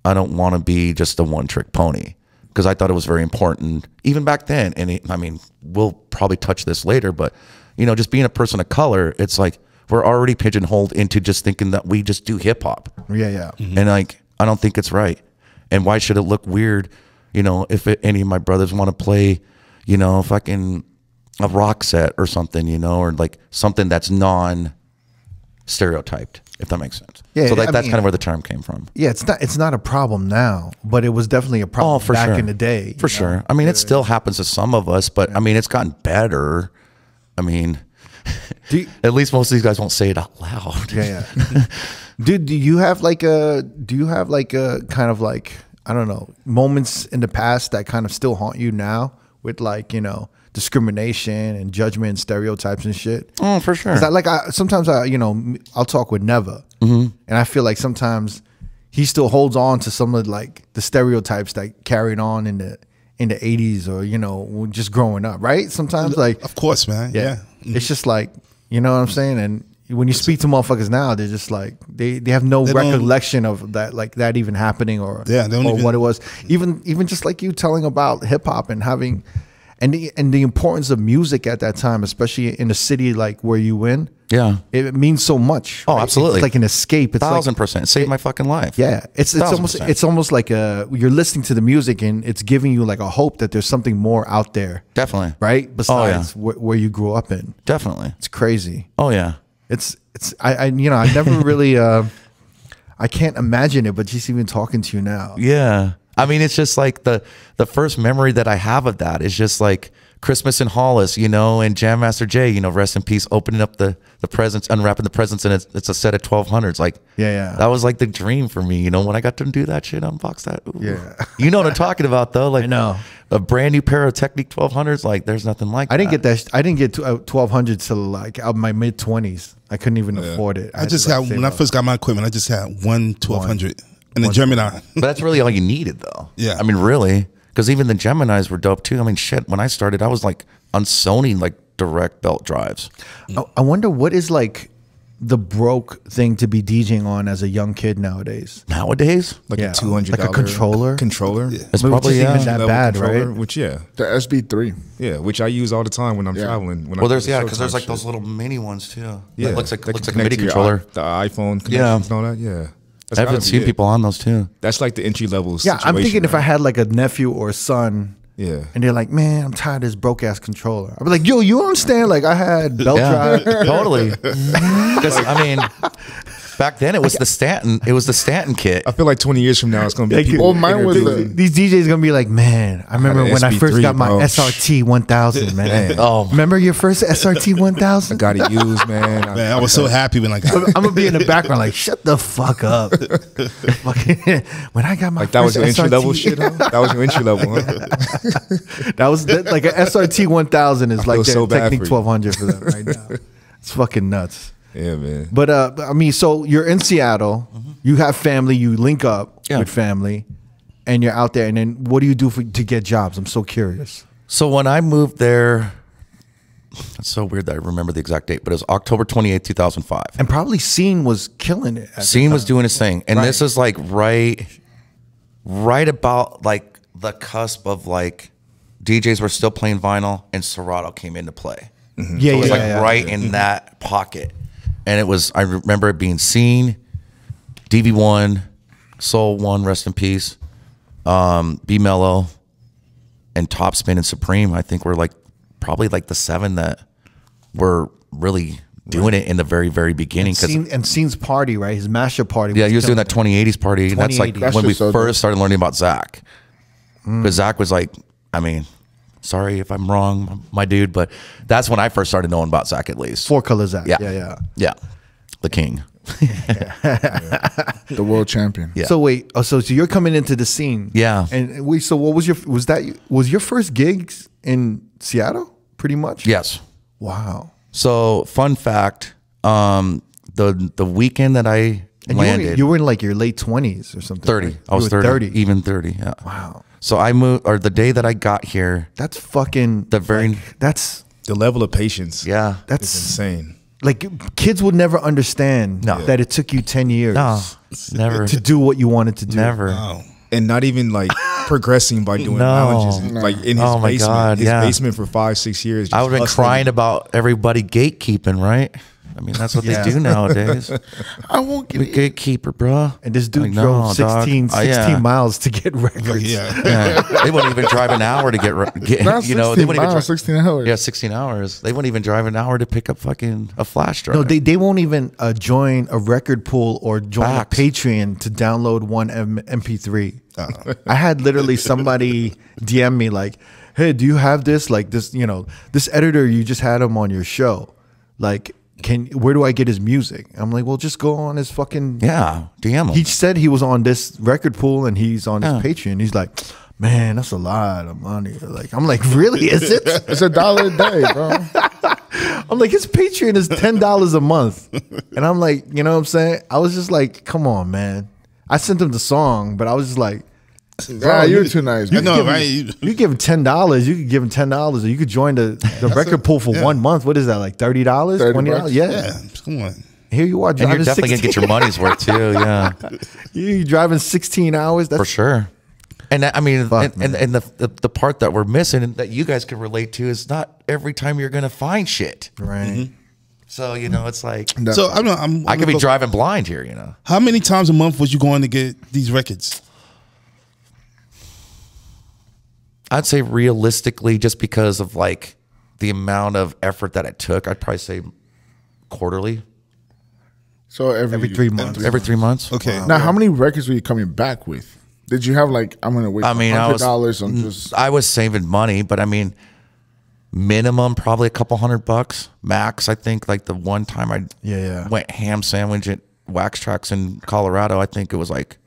I don't want to be just a one trick pony because I thought it was very important even back then. And it, I mean, we'll probably touch this later, but you know, just being a person of color, it's like we're already pigeonholed into just thinking that we just do hip hop. Yeah, yeah. Mm-hmm. And like, I don't think it's right. And why should it look weird? You know, if it, any of my brothers want to play, you know, fucking a rock set or something, you know, or like something that's non stereotyped, if that makes sense. Yeah, So like I that's mean- kind of where the term came from. Yeah, it's not it's not a problem now, but it was definitely a problem Oh, for back sure. in the day. For know? sure. I mean, it still happens to some of us, but I mean, it's gotten better. I mean, Do you- at least most of these guys won't say it out loud. Yeah, yeah. Dude, do you have like a do you have like a kind of like I don't know moments in the past that kind of still haunt you now with like you know discrimination and judgment and stereotypes and shit? Oh, for sure. 'Cause I, like I sometimes I you know I'll talk with Neva, Mm-hmm. and I feel like sometimes he still holds on to some of like the stereotypes that carried on in the in the eighties or you know just growing up, right? Sometimes like Of course, man. yeah. Yeah. It's mm-hmm. just like, you know what I'm saying? And when you speak to motherfuckers now, they're just like they, they have no They recollection of that like that even happening or Yeah, or even- what it was. Even even just like you telling about hip hop and having and the and the importance of music at that time, especially in a city like where you in. Yeah. It means so much. Oh, right? absolutely. It's like an escape. It's Thousand like percent. Saved my fucking life. yeah, it's it's almost percent. it's almost like a you're listening to the music and it's giving you like a hope that there's something more out there, Definitely. right? Besides Oh, yeah. wh- where you grew up in. Definitely. It's crazy. Oh yeah. It's it's I, I you know I never really uh I can't imagine it, but just even talking to you now. Yeah. I mean, it's just like the the first memory that I have of that is just like Christmas in Hollis, you know, and Jam Master Jay, you know, rest in peace, opening up the the presents, unwrapping the presents, and it's, it's a set of twelve hundreds. Like, Yeah, yeah. that was like the dream for me, you know, when I got to do that shit, unbox that. ooh. Yeah. you know what I'm talking about, though. Like, I know. a brand new pair of Technics twelve hundreds. Like, there's nothing like. I didn't get that. I didn't get to, uh, twelve hundred till like out my mid twenties. I couldn't even afford it. I had just to, had save when I first got my equipment, I just had one 1200 and the Gemini. But that's really all you needed, though. Yeah. I mean, really, because even the Gemini's were dope too. I mean, shit. When I started, I was like on Sony like direct belt drives. I, I wonder what is like the broke thing to be DJing on as a young kid nowadays. Nowadays, like Yeah, a two hundred like a controller? controller. it's probably which yeah. even that bad, right? Which yeah, The SB3. yeah, which I use all the time when I'm Yeah. traveling. When I Well, do there's yeah, because there's like shit. those little mini ones too. Yeah, Yeah, looks like that looks like a connect MIDI controller. i- the iPhone connections Yeah. and all that. Yeah, That's I haven't be seen it. people on those too. That's like the entry level. Yeah, I'm thinking if I had like a nephew or a son. Yeah. And they're like, man, I'm tired of this broke ass controller. I'd be like, yo, you understand? Like, I had belt Yeah, drive. totally. Because I mean, back then it was the Stanton. It was the Stanton kit. I feel like 20 years from now, it's gonna be Like, people. Oh, mine was the- These DJs gonna be like, man, I remember an when I first SB3, got my bro. SRT 1000, man. Oh. remember your first SRT I 1000? got it used, man. I- Man, I was so happy when I got it. I'm gonna be in the background like, shut the fuck up. Fucking- when I got my like that was first your entry level shit. Huh? That was your entry level. Huh? That was that, like an SRT 1000 is like feel their so Technics 1200 for them right now. It's fucking nuts. Yeah, man. But uh, I mean, so you're in Seattle. Mm-hmm. You have family. You link up Yeah. with family, and you're out there. And then what do you do for, to get jobs? I'm so curious. So when I moved there, it's so weird that I remember the exact date, but it was October 28, 2005. And probably Scene was killing it. Scene was doing his thing, and this is like right, right about like the cusp of like DJs were still playing vinyl, and Serato came into play. Yeah, So it yeah, was like yeah. right in mm-hmm. that pocket, and it was. I remember it being Scene. DV one, Soul one, rest in peace. Um, B Mellow, and Topspin and Supreme. I think were like probably like the seven that were really doing it in the very very beginning. Because Scene, and Scene's party, right? His mashup party. yeah, he was doing that 2080s party. and That's like 2080s. when we so first started learning about Zack. Because Zack was like, I mean, sorry if I'm wrong, my dude, but that's when I first started knowing about Zack at least. Four Color Zack. Yeah. yeah, yeah. Yeah. The king. The world champion. Yeah. So wait, oh, so so you're coming into the scene. Yeah. And wait, so what was your was that was your first gigs in Seattle? Pretty much. Yes. Wow. So, fun fact: um, the the weekend that I And you were, landed. you were in like your late twenties or something. 30. right? I was You were 30, even 30. Yeah. Wow, So I moved, or the day that I got here, that's fucking. the very, That's The level of patience. yeah. It's that's insane. like kids would never understand No. that it took you ten years No, never. to do what you wanted to do. Never. Wow. And not even like progressing by doing No. lounges. Like in his Oh my basement. God, his yeah. basement for five, six years. I would have been crying about everybody gatekeeping, right? I mean, that's what Yeah. they do nowadays. I won't get We it. gatekeeper, bro. And this dude Like, drove no, 16, dog. Uh, 16 yeah. miles to get records. Yeah. Yeah. they wouldn't even drive an hour to get, re- get Not you know, they wouldn't even drive, 16 hours. Yeah, 16 hours. They wouldn't even drive an hour to pick up fucking a flash drive. No, they, they won't even uh, join a record pool or join Facts. a Patreon to download one M- MP3. I had literally somebody DM me like, "Hey, do you have this? Like this, you know, this editor you just had him on your show. Like, can where do I get his music?" I'm like, "Well, just go on his fucking." yeah, DM them. He said he was on this record pool and he's on his Yeah. Patreon. He's like, "Man, that's a lot of money." Like, I'm like, "Really? Is it?" It's a dollar a day, bro. I'm like, his Patreon is ten dollars a month, and I'm like, you know what I'm saying? I was just like, come on, man. I sent him the song, but I was just like, Nah, you're too nice. I man. know, give him- right? You- you give him ten dollars, you could give him ten dollars, or you could join the the record pool for one month. What is that like thirty dollars, twenty dollars? Yeah. Yeah. Come on. Here you are and you're definitely going to get your money's worth too. Yeah, you driving sixteen hours. That's for sure. And that, I mean, Fuck, and, and, and the, the the part that we're missing and that you guys can relate to is not every time you're going to find shit. right. Mm-hmm. So, you know, it's like, So I'm. I'm, I'm I could be go- driving blind here, you know. How many times a month was you going to get these records? I'd say realistically, just because of like the amount of effort that it took, I'd probably say quarterly, So every, Every three months. every three months. Okay. Now, how many records were you coming back with? Did you have like I'm gonna wait? I mean, I hundred was dollars on just I was saving money, but I mean, minimum probably a couple hundred bucks max. I think like the one time I Yeah, yeah. went ham sandwich at Wax Trax in Colorado, I think it was like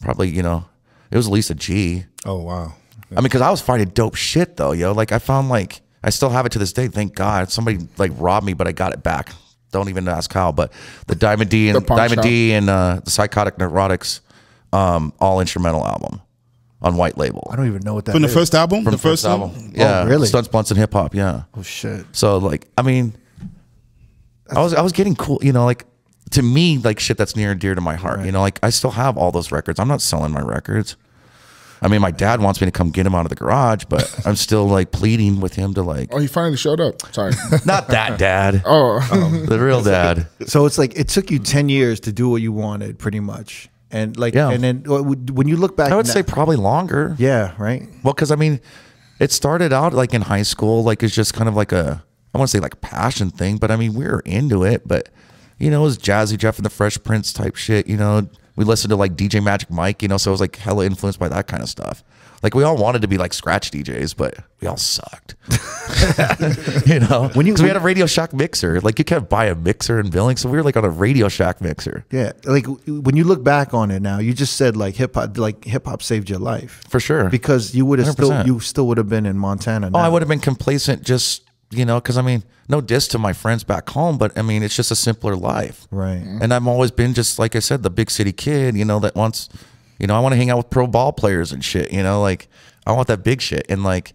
probably you know it was at least a G. Oh wow. I mean, because I was fighting dope shit though, yo. Like I found like I still have it to this day. Thank God, somebody like robbed me, but I got it back. Don't even ask how. But the Diamond D and Diamond shop. D and uh, the Psychotic Neurotics, um, all instrumental album on white label I don't even know what that From the first album? from the first album. album? Yeah, really? Stunts, blunts, and hip hop. Yeah. Oh shit. So like, I mean, I was I was getting cool. You know, like to me, like shit that's near and dear to my heart. You know, like I still have all those records. I'm not selling my records. I mean, my dad wants me to come get him out of the garage, but I'm still like pleading with him to like, oh, he finally showed up. Sorry. not that dad, oh, the real dad. So it's like it took you ten years to do what you wanted, pretty much. And like, Yeah. and then uh, when you look back, I would now- say probably longer. yeah, right. Well, because I mean, it started out like in high school, like it's just kind of like a, I want to say like a passion thing, but I mean, we were into it, but you know, it was Jazzy Jeff and the Fresh Prince type shit. You know, we listened to like DJ Magic Mike, you know, so it was like hella influenced by that kind of stuff. Like we all wanted to be like scratch DJs, but we all sucked. you know, when you we had a Radio Shack mixer, like you can't buy a mixer in Billings, so we were like on a Radio Shack mixer Yeah, like when you look back on it now, you just said like hip hop, like hip hop saved your life for sure. because you would have still you still would have been in Montana. Oh. I would have been complacent just, you know, because I mean, no diss to my friends back home, but I mean, it's just a simpler life. Right. And I've always been just, like I said, the big city kid, you know, that wants, you know, I want to hang out with pro ball players and shit, you know, like I want that big shit. And like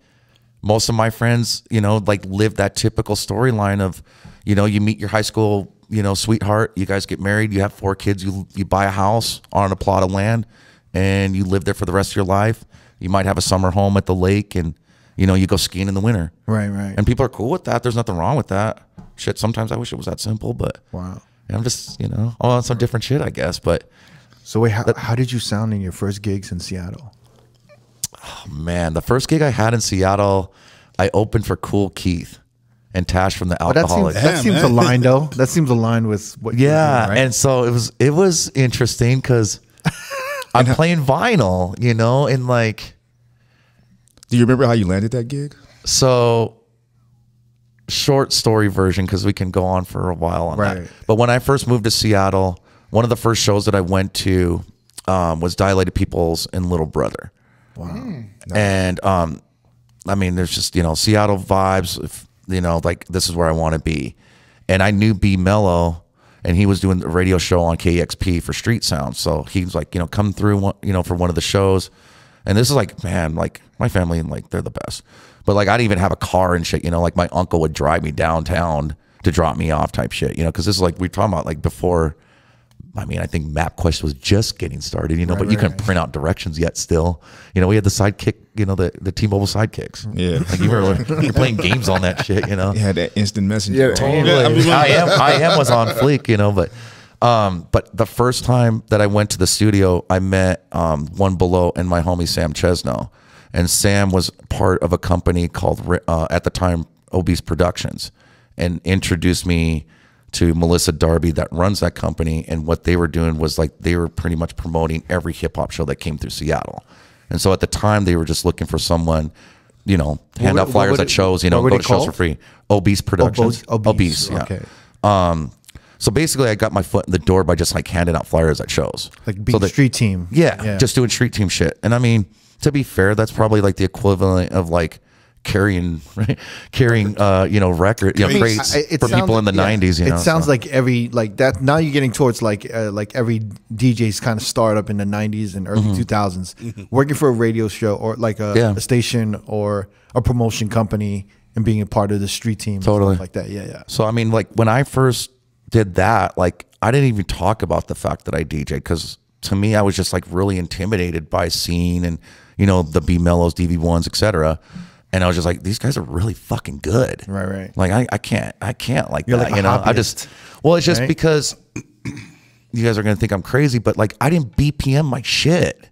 most of my friends, you know, like live that typical storyline of, you know, you meet your high school, you know, sweetheart, you guys get married, you have four kids, you, you buy a house on a plot of land and you live there for the rest of your life. You might have a summer home at the lake and, you know, you go skiing in the winter. Right, right. And people are cool with that. There's nothing wrong with that. Shit, sometimes I wish it was that simple, but Wow. I'm just, you know, oh, some different shit, I guess. But So wait, how, how did you sound in your first gigs in Seattle? Oh man, the first gig I had in Seattle, I opened for Kool Keith and Tash from the Oh, that seems Alkaholiks. that seems aligned though. That seems aligned with what. you're yeah, doing, right? and so it was it was interesting because I'm playing vinyl, you know, and like Do you remember how you landed that gig? so short story version because we can go on for a while on Right. that. But when I first moved to Seattle, one of the first shows that I went to um, was Dilated Peoples and Little Brother. Wow. And um, I mean, there's just you know Seattle vibes. If you know, like this is where I want to be. And I knew B Mello, and he was doing the radio show on KEXP for Street Sound. So he was like, you know, come through, one, you know, for one of the shows. And this is like, man, like my family, and like they're the best. But like, I didn't even have a car and shit. You know, like my uncle would drive me downtown to drop me off, type shit. You know, because this is like we're talking about like before. I mean, I think MapQuest was just getting started, you know, but you couldn't print out directions yet. Still, you know, we had the sidekick, you know, the the T-Mobile sidekicks. Yeah. like you were you're playing games on that shit, you know. You had that instant messenger. Yeah. Totally. Yeah, I mean, AIM. I am was on fleek, you know. But, um, but the first time that I went to the studio, I met um, one below and my homie Sam Chesno, and Sam was part of a company called uh, at the time Obese Productions, and introduced me to Melissa Darby that runs that company. And what they were doing was like they were pretty much promoting every hip hop show that came through Seattle. And so at the time, they were just looking for someone. You know, hand out flyers at shows. You know, go to shows for free. Obese Productions. Obese, Obese, yeah. okay. Um, so basically, I got my foot in the door by just like handing out flyers at shows, Like so being that- street team. Yeah, just doing street team shit. And I mean, to be fair, that's probably like the equivalent of like carrying, right? carrying, uh, you know, record, you know, crates I- for sounds- people in the yeah, '90s. You know, it sounds so. like every like that. Now you're getting towards like uh, like every DJ's kind of startup in the '90s and early 2000s, working for a radio show or like a. Yeah. a station or a promotion company and being a part of the street team, and stuff Totally. like that. Yeah, yeah. So I mean, like when I first did that, like I didn't even talk about the fact that I DJ because to me, I was just like really intimidated by Scene and you know the B Mellows, DV ones, etc. And I was just like, these guys are really fucking good. Right, right. Like I, I can't, I can't like You're that. like you know, I just, well, it's just right? because you guys are gonna think I'm crazy, but like I didn't BPM my shit.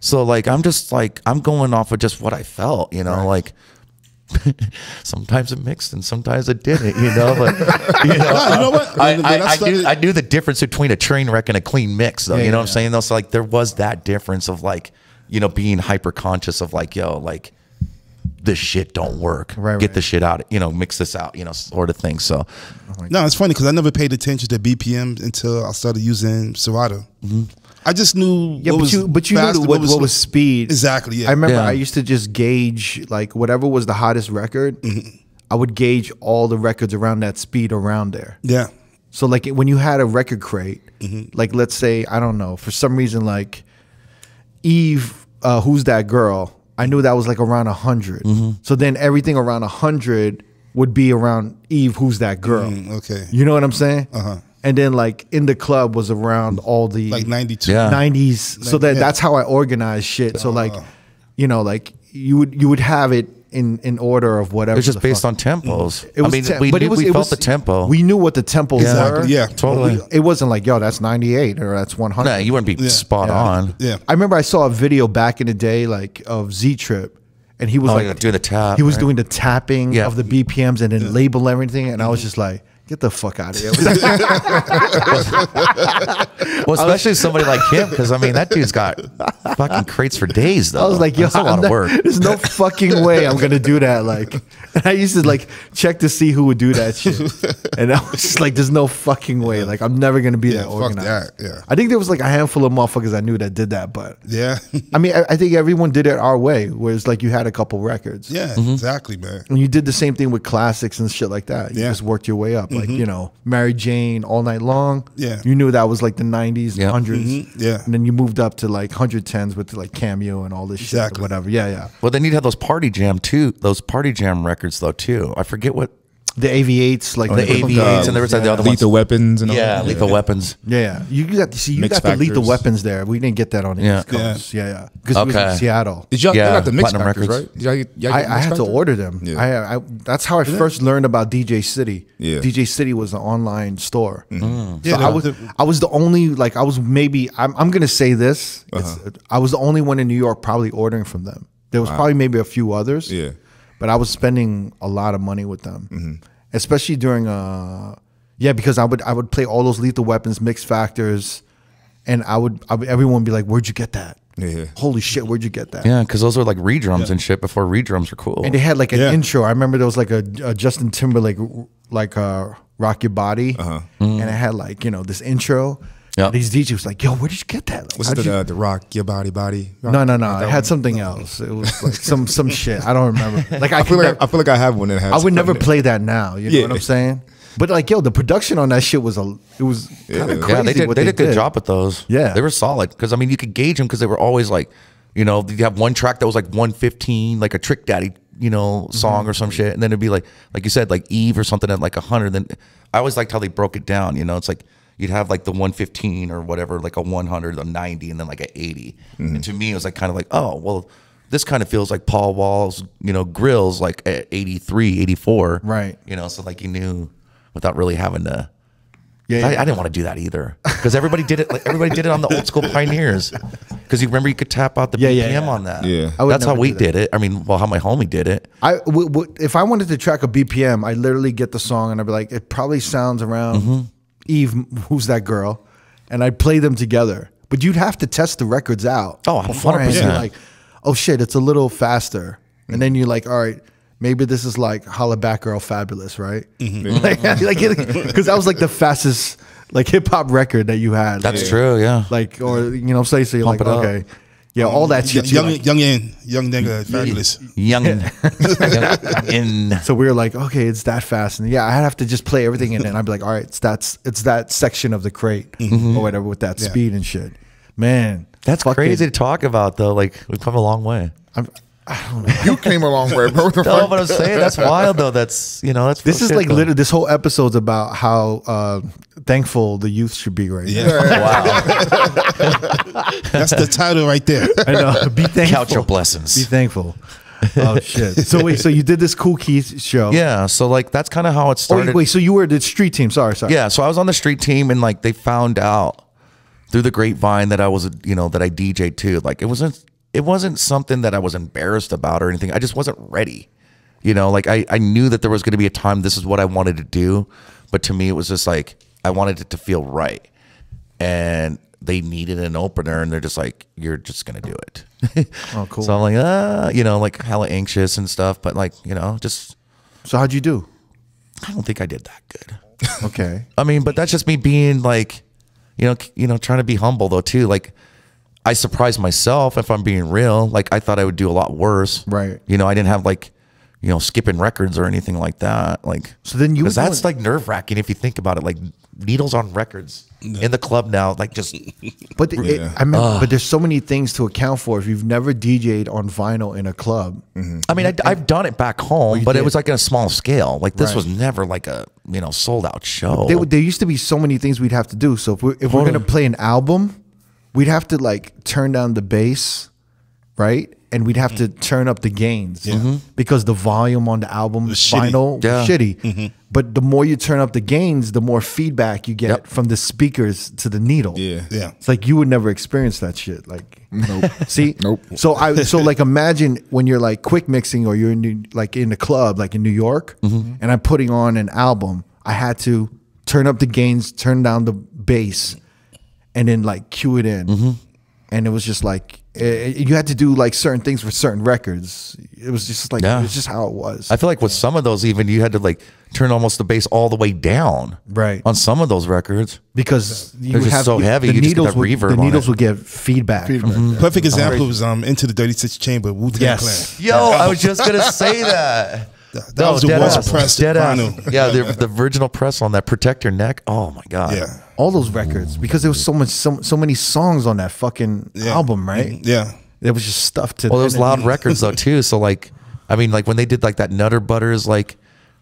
So like I'm just like I'm going off of just what I felt, you know, like sometimes it mixed and sometimes it didn't, you know. But you know, you know what? I, I, I, knew, the- I knew the difference between a train wreck and a clean mix, though. Yeah, you know yeah, what I'm saying? Though, so like there was that difference of like, you know, being hyper conscious of like, yo, like this shit don't work. Right, Get right. the shit out. You know, mix this out. You know, sort of thing. So No, it's funny because I never paid attention to BPM until I started using Serato. Mm-hmm. I just knew Yeah, what but was you but you fast knew and what, what was, speed. Exactly, yeah. I remember Yeah. I used to just gauge like whatever was the hottest record. I would gauge all the records around that speed around there. Yeah, So like when you had a record crate, Mm-hmm. like let's say I don't know for some reason like Eve, uh, who's that girl? I knew that was like around 100 Mm-hmm. So then everything around hundred would be around Eve, who's that girl? Mm, okay. You know what I'm saying? Uh-huh. And then like in the club was around all the like ninety two. Yeah. 90s so that yeah. that's how i organized shit so like uh-huh. you know like you would you would have it in in order of whatever it was just the based fuck. on tempos. it was I mean, tem- we, but knew, it was, we it felt was, the tempo. we knew what the tempos Yeah. were Yeah, Totally. it wasn't like yo that's 98 or that's 100 nah, you wouldn't be spot Yeah. on. Yeah. i remember i saw a video back in the day like of Z-Trip and he was Oh, like yeah, doing the tap, he was right? doing the tapping Yeah. of the bpms and then label everything and i was mm-hmm. just like get the fuck out of here Well, especially somebody like him, because I mean, that dude's got fucking crates for days, though. I was like, yo, That's a lot I'm of work. there's no fucking way I'm gonna do that. Like, and I used to like check to see who would do that shit, and I was just like, there's no fucking way. Like, I'm never gonna be Yeah, that fuck organized. that, yeah. I think there was like a handful of motherfuckers I knew that did that, but Yeah, I mean, I, I think everyone did it our way. where it's like you had a couple records, yeah, Mm-hmm. exactly, man. and you did the same thing with classics and shit like that. You Yeah. just worked your way up, like mm-hmm. you know, Mary Jane, All Night Long. Yeah. you knew that was like the '90s, Yeah. 100s. Mm-hmm. Yeah. and then you moved up to like 110s with like Cameo and all this shit, Exactly. or whatever. Yeah, yeah. Well, then you'd have those party jam too. Those party jam records though too. I forget what The AV8s, like the the AV8s, and there was like the other ones. Lethal weapons and all Yeah, that. lethal weapons. Yeah, yeah. You got to see you Mix got the lethal factors. weapons there. We didn't get that on the Yeah. East Coast. Yeah, yeah. Because we was in Seattle. Did y'all, Yeah, got the mix Platinum factors, Records. right? Did y'all, y'all I, I mix had to order them. Yeah. I, I that's how I first learned about DJ City. Yeah. DJ City was an online store. Mm. So Yeah, I was the- I was the only like I was maybe I'm I'm gonna say this. It's, I was the only one in New York probably ordering from them. There was probably maybe a few others. Yeah. But I was spending a lot of money with them, especially during uh yeah because I would I would play all those Lethal Weapons mixed factors, and I would, I would everyone would be like, "Where'd you get that? Yeah. Holy shit, where'd you get that?" Yeah, because those were like redrums and shit before redrums were cool. And they had like an Yeah. intro. I remember there was like a, a Justin Timberlake like uh, "Rock Your Body," and it had like you know this intro. Yeah. These DJs was like, "Yo, where did you get that?" Like, Was how'd it the, you- uh, the rock, your body, body? Rock- no, no, no. that It had something else. It was like some some shit. I don't remember. Like I, I feel like nev- I feel like I have one that has. I would never something. play that now. You know Yeah. what I'm saying? But like, yo, the production on that shit was a. It was kind of crazy. Yeah, they did. what They did a good job with those. Yeah. they were solid. Because I mean, you could gauge them because they were always like, you know, you have one track that was like 115, like a Trick Daddy, you know, song or some shit, and then it'd be like, like you said, like Eve or something at like 100. Then I always liked how they broke it down. You know, it's like you'd have like the 115 or whatever, like a 100, a 90, and then like a 80. And to me, it was like kind of like, oh, well. This kind of feels like Paul Wall's, you know, grills like at 83, 84. Right. You know, so like you knew without really having to Yeah, I, yeah. I didn't want to do that either because everybody did it. Like everybody did it on the old school pioneers. Because you remember you could tap out the Yeah, BPM yeah, yeah. on that. Yeah. I that's how we that. did it. I mean, well, how my homie did it. I w- w- if I wanted to track a BPM, I literally get the song and I'd be like, it probably sounds around Mm-hmm. Eve, who's that girl, and I'd play them together. But you'd have to test the records out. Oh, beforehand. 100%. You're like, oh shit, it's a little faster, and then you're like, all right. Maybe this is like Holla Back Girl Fabolous, right? Mm-hmm. like, because that was like the fastest like hip hop record that you had. That's Like, true. Yeah. Like, or you know, say so you're Pump like, it up. Okay, yeah, all that shit. young, like- young, young, young nigga, Fabolous. Young, young in. So we were like, okay, it's that fast, and yeah, I have to just play everything in it. And I'd be like, all right, it's that it's that section of the crate mm-hmm. Mm-hmm. or whatever with that Yeah. speed and shit. Man, That's fucking- crazy to talk about though. Like we've come a long way. I'm, I don't know. You came a long way, bro. No, fuck? but I'm saying that's wild though. That's you know that's This is shit, like though. literally this whole episode's about how uh, thankful the youth should be right Yeah, Wow. that's the title right there. I know. Be thankful. Count your Be thankful. Oh shit. So wait, so you did this Kool Keith show? Yeah. So like that's kind of how it Oh started. wait, so you were the street team? Sorry, sorry. Yeah, so I was on the street team, and like they found out through the grapevine that I was, you know, that I DJ too. Like it wasn't, it wasn't something that I was embarrassed about or anything. I just wasn't ready. You know, like I, I knew that there was going to be a time. This is what I wanted to do, but to me, it was just like I wanted it to feel right, and they needed an opener, and they're just like, "You're just gonna do it." Oh, cool. So I'm like, ah, you know, like hella anxious and stuff, but like, you know, just So how'd you do? I don't think I did that good. Okay. I mean, but that's just me being like, you know, you know, trying to be humble though too. Like, I surprised myself if I'm being real. Like, I thought I would do a lot worse. Right. You know, I didn't have like, you know, skipping records or anything like that. Like, So then you because that's like nerve wracking if you think about it. Like needles on records in the club now. Like just But it, I mean, but there's so many things to account for if you've never DJ'd on vinyl in a club. Mm-hmm. I mean, I, I've done it back home, but it was like in a small scale. Like this Right. was never like a you know sold out show. There, there used to be so many things we'd have to do. So if we're if we're gonna play an album, we'd have to like turn down the bass, right? And we'd have mm. to turn up the gains mm-hmm. because the volume on the album was shitty. vinyl Yeah. was shitty. Mm-hmm. But the more you turn up the gains, the more feedback you get Yep. from the speakers to the needle. Yeah. Yeah. It's like you would never experience that shit. Like, Nope. see, Nope. So I so like imagine when you're like quick mixing or you're in New, like in the club like in New York, mm-hmm. and I'm putting on an album. I had to turn up the gains, turn down the bass, and then like cue it in. And it was just like eh, you had to do like certain things for certain records. It was just like Yeah. it's just how it was. I feel like with some of those, even you had to like turn almost the bass all the way down. Right. On some of those records. because you They're just have so heavy, The you just needles that would, reverb the needles it. would get feedback. Feedback. From, Perfect example was um into the 36 chamber, Wu Tang yes. Clan. Yo, I was just gonna say that. That, that was the dead worst ass. press Dead ass. vinyl. Yeah, the, the original press on that protect your neck. Oh my god. Yeah. all those records because there was so much so, so many songs on that fucking Yeah. album, right? Yeah. It was just stuff to. Well, those and loud records though too. So like, I mean, like when they did like that Nutter Butters like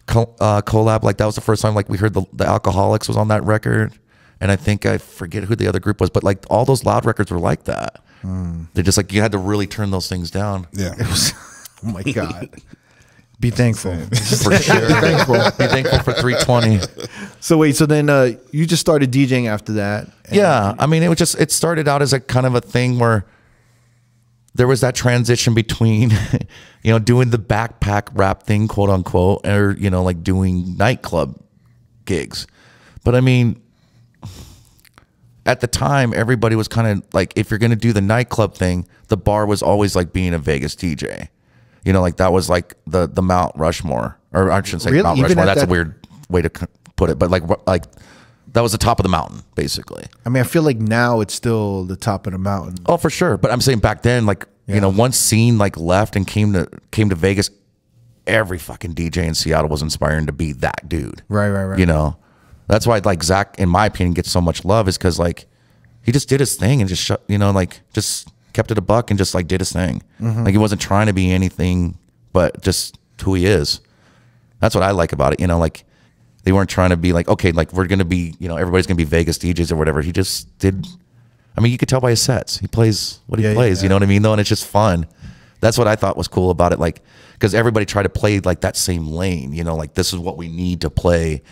co- uh, collab, like that was the first time like we heard the the Alkaholiks was on that record, and I think I forget who the other group was, but like all those loud records were like that. They're just like you had to really turn those things down. Yeah. It was. Oh my god. Be thankful. For sure. Thankful. Be thankful for 320. so wait, so then uh, you just started DJing after that. Yeah, I mean, it was just it started out as a kind of a thing where there was that transition between, you know, doing the backpack rap thing, quote unquote, or you know, like doing nightclub gigs. But I mean, at the time, everybody was kind of like, if you're gonna do the nightclub thing, the bar was always like being a Vegas DJ. You know, like that was like the the Mount Rushmore, or I shouldn't say Really? Mount Even Rushmore. at That's a weird way to put it, but like like that was the top of the mountain, basically. I mean, I feel like now it's still the top of the mountain. Oh, for sure. But I'm saying back then, like you know, once Scene like left and came to came to Vegas, every fucking DJ in Seattle was inspiring to be that dude. Right, right, right. You know, that's why like Zack, in my opinion, gets so much love is because like he just did his thing and just shut, you know, like just kept it a buck and just like did his thing. Mm-hmm. Like he wasn't trying to be anything but just who he is. That's what I like about it. You know, like they weren't trying to be like, okay, like we're gonna be, you know, everybody's gonna be Vegas DJs or whatever. He just did. I mean, you could tell by his sets. He plays what he Yeah, yeah, plays. You know what I mean? Though, and it's just fun. That's what I thought was cool about it. Like, because everybody tried to play like that same lane. You know, like this is what we need to play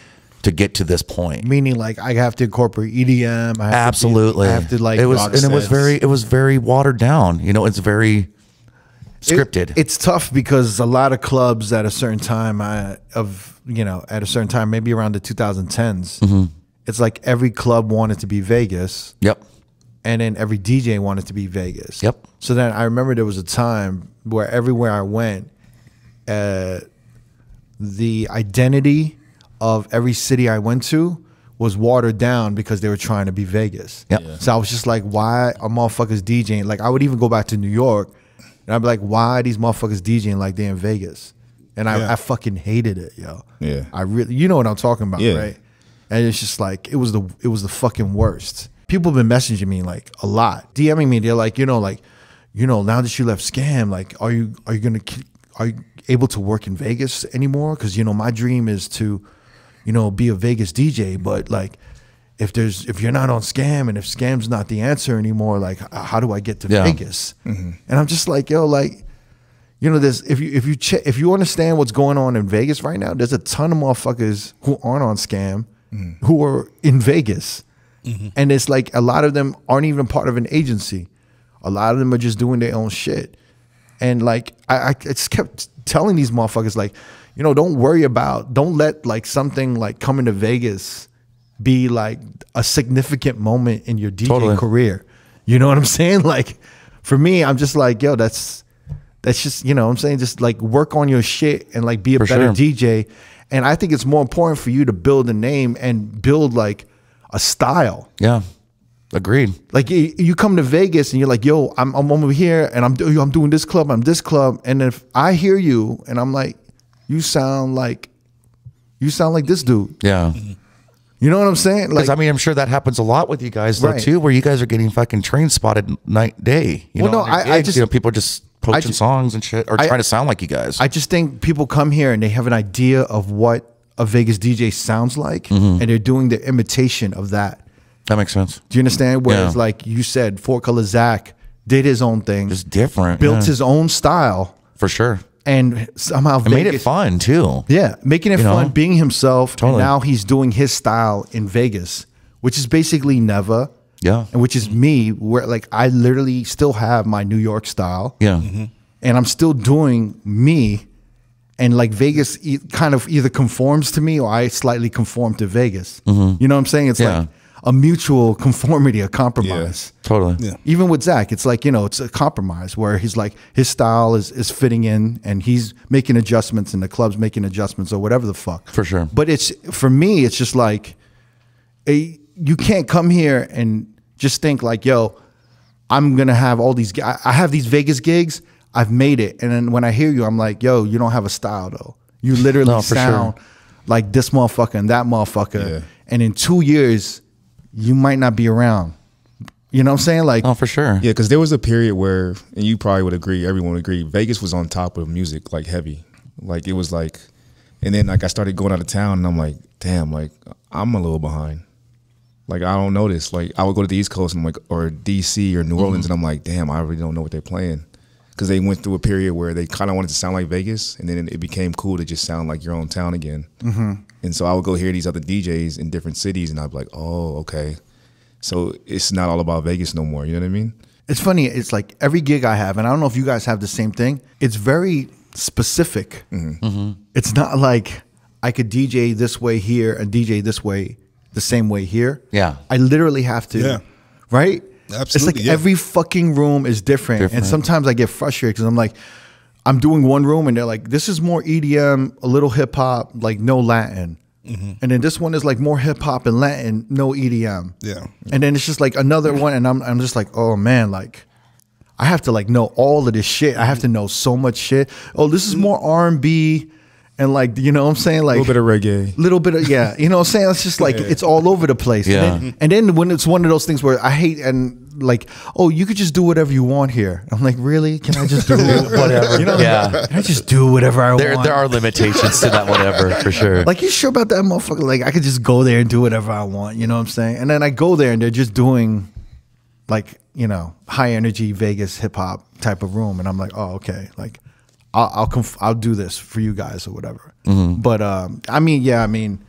to get to this point. Meaning, like I have to incorporate EDM. I have Absolutely, To be, I have to like it was, and it was very, it was very watered down. You know, it's very scripted. It- it's tough because a lot of clubs at a certain time uh, of you know at a certain time, maybe around the 2010s, Mm-hmm. it's like every club wanted to be Vegas, yep. and then every DJ wanted to be Vegas. Yep. So then I remember there was a time where everywhere I went, uh, the identity of every city I went to was watered down because they were trying to be Vegas. Yep. Yeah. So I was just like, why are motherfuckers DJing? Like I would even go back to New York and I'd be like, why are these motherfuckers DJing like they're in Vegas? And I, Yeah. I fucking hated it, yo. Yeah. I really you know what I'm talking about, Yeah. right? And it's just like it was the it was the fucking worst. People have been messaging me like a lot, DMing me. They're like, you know, like, you know, now that you left SKAM, like, are you are you gonna are you able to work in Vegas anymore? Because you know, my dream is to, you know, be a Vegas DJ. But like, if there's if you're not on SKAM and if SKAM's not the answer anymore, like, how do I get to Yeah. Vegas? Mm-hmm. And I'm just like, yo, like, you know, there's if you if you che- if you understand what's going on in Vegas right now, there's a ton of motherfuckers who aren't on SKAM, mm-hmm. who are in Vegas, mm-hmm. and it's like a lot of them aren't even part of an agency. A lot of them are just doing their own shit, and like I, I just kept telling these motherfuckers like, you know, don't worry about, don't let like something like coming to Vegas be like a significant moment in your DJ Totally. career. You know what I'm saying? Like for me, I'm just like, yo, that's that's just, you know what I'm saying? Just like work on your shit and like be a For better sure. DJ. And I think it's more important for you to build a name and build like a style. Yeah. Agreed. Like you, you come to Vegas and you're like, yo, I'm, I'm over here and I'm, I'm doing this club, I'm this club. And if I hear you and I'm like, you sound like, you sound like this dude. Yeah. You know what I'm saying? Like, I mean, I'm sure that happens a lot with you guys though Right. too, where you guys are getting fucking train spotted night day. You Well, know, no, on your I- I just- you know people are just poaching just- songs and shit, or I- trying to sound like you guys. I just think people come here and they have an idea of what a Vegas DJ sounds like, Mm-hmm. and they're doing their imitation of that. that makes sense. Do you understand? Whereas, Yeah. like you said, Four Color Zack did his own thing, Just different. built yeah. his own style, for sure. And somehow It made it fun too. Yeah, making it You know? fun, being himself. Totally. And now he's doing his style in Vegas, which is basically never. Yeah. And which is me, where like I literally still have my New York style. Yeah. and I'm still doing me. And like Vegas e- kind of either conforms to me or I slightly conform to Vegas. You know what I'm saying? It's Mm-hmm. Yeah. like a mutual conformity, a compromise. Totally. Yeah. Even with Zack, it's like, you know, it's a compromise where he's like, his style is, is fitting in and he's making adjustments and the club's making adjustments or whatever the fuck. For sure. But it's, for me, it's just like, a, you can't come here and just think like, yo, I'm gonna have all these. I I have these Vegas gigs. I've made it, and then when I hear you, I'm like, yo, you don't have a style though. You literally No, for sound like this motherfucker and that motherfucker, Yeah. and in two years, you might not be around. You know what I'm saying? Like, Oh, for sure. Yeah, because there was a period where, and you probably would agree, everyone would agree, Vegas was on top of music, like heavy. Like it was like, and then like I started going out of town, and I'm like, damn, like I'm a little behind. Like I don't notice. Like I would go to the East Coast and I'm like, or DC or New Orleans, mm-hmm. and I'm like, damn, I really don't know what they're playing. Because they went through a period where they kind of wanted to sound like Vegas, and then it became cool to just sound like your own town again. Mm-hmm. And so I would go hear these other DJs in different cities, and I'd be like, oh, okay. So it's not all about Vegas no more. You know what I mean? it's funny. It's like every gig I have, and I don't know if you guys have the same thing. It's very specific. It's not like I could DJ this way here and DJ this way the same way here. Yeah. I literally have to. Yeah. Right. It's like yeah. every fucking room is different, and sometimes I get frustrated because I'm like, I'm doing one room and they're like, this is more EDM, a little hip hop, like no Latin. Mm-hmm. And then this one is like more hip hop and Latin, no EDM. Yeah. And then it's just like another one, and I'm I'm just like, oh man, like I have to like know all of this shit. I have to know so much shit. Oh, this is more R and B, and like you know what I'm saying like A little bit of reggae. little bit of yeah, you know what I'm saying? It's just like it's all over the place. Yeah. And then, and then when it's one of those things where I hate and like, oh, you could just do whatever you want here. I'm like, really? Can I just do whatever? You know? Yeah. Can I just do whatever I There, want? there are limitations to that, whatever, for sure. like you sure about that motherfucker? Like I could just go there and do whatever I want. You know what I'm saying? And then I go there and they're just doing like you know high energy Vegas hip hop type of room, and I'm like, oh okay, like I'll I'll, conf- I'll do this for you guys or whatever. But um, I mean, yeah, I mean,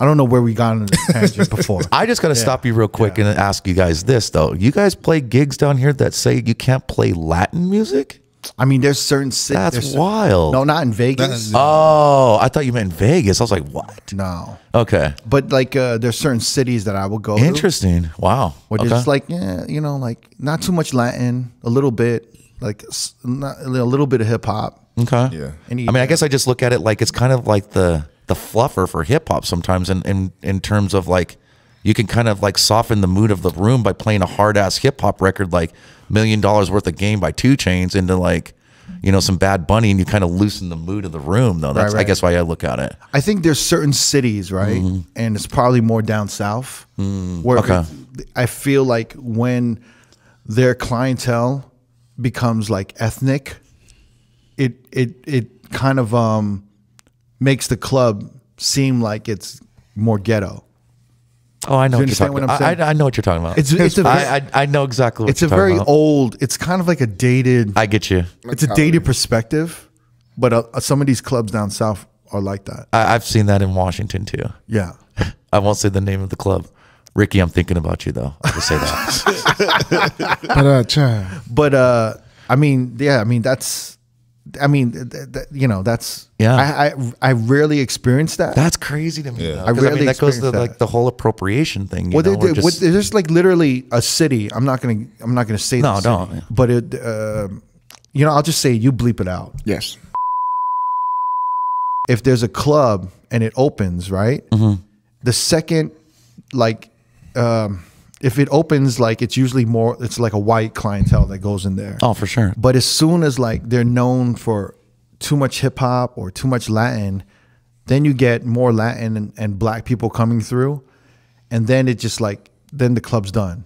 I don't know where we got into this tangent before. I just got to stop you real quick and ask you guys this though. You guys play gigs down here that say you can't play Latin music? I mean, there's certain cities. That's wild. No, not in Vegas. Oh, I thought you meant in Vegas. I was like, what? no, Okay. but like uh, there's certain cities that I will go. to Interesting. Wow. Where Okay. there's like, yeah, you know, like not too much Latin, a little bit, like not, a little bit of hip hop. Okay. Yeah. Any- I mean, I guess I just look at it like it's kind of like the the fluffer for hip hop sometimes, in, in in terms of like you can kind of like soften the mood of the room by playing a hard ass hip hop record like Million Dollars Worth of Game by 2 Chainz into like you know some Bad Bunny, and you kind of loosen the mood of the room. Though that's Right, I guess why I look at it. I think there's certain cities, right, and it's probably more down south, where okay. I feel like when their clientele becomes like ethnic, it it it kind of um makes the club seem like it's more ghetto. Oh, I know you what you're understand talking what I'm about. saying? I, I know what you're talking about. It's- it's a very- I, I, I know exactly what It's a you're talking very about. old. It's kind of like a dated. I get you. it's a dated perspective, but uh, some of these clubs down south are like that. I, I've seen that in Washington too. Yeah. I won't say the name of the club. Ricky, I'm thinking about you though. I'll just say that. Pa-da-cha. but uh i mean yeah i mean that's i mean th- th- you know that's Yeah. I, I i rarely experienced that That's crazy to me. Yeah. though, I 'cause I, mean, that goes to experienced like the whole appropriation thing. You well, know, there, or there- just- there's like literally a city. I'm not gonna. I'm not gonna say. No, the don't, city, yeah. But it. Uh, you know, I'll just say you bleep it out. Yes. If there's a club and it opens, right? Mm-hmm. The second, like, um, if it opens, like it's usually more. It's like a white clientele that goes in there. oh, for sure. But as soon as like they're known for too much hip hop or too much Latin, then you get more Latin and, and black people coming through, and then it just like then the club's done.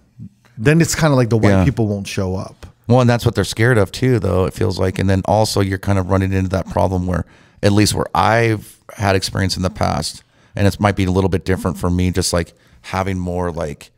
Then it's kind of like the white Yeah. people won't show up. Well, and that's what they're scared of too, though. It feels like, and then also you're kind of running into that problem where, at least where I've had experience in the past, and it might be a little bit different for me, just like having more like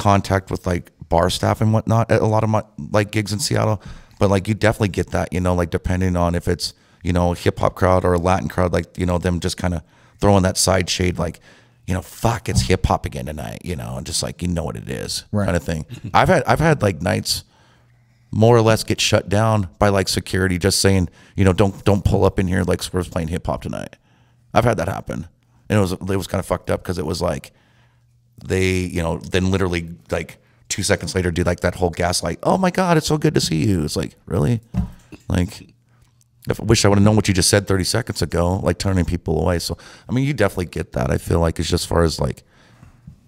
contact with like bar staff and whatnot at a lot of my like gigs in Seattle. But like you definitely get that, you know, like depending on if it's you know hip hop crowd or a Latin crowd, like you know them just kind of throwing that side shade, like you know, fuck, it's hip hop again tonight, you know, and just like you know what it is, Right. kind of thing. I've had I've had like nights more or less get shut down by like security just saying, you know, don't don't pull up in here like Swerve's playing hip hop tonight. I've had that happen. And it was it was kind of fucked up because it was like they, you know, then literally like two seconds later do like that whole gaslight, oh my God, it's so good to see you. It's like, really? Like if I wish I would have known what you just said 30 seconds ago, like turning people away. So I mean you definitely get that. I feel like it's just as far as like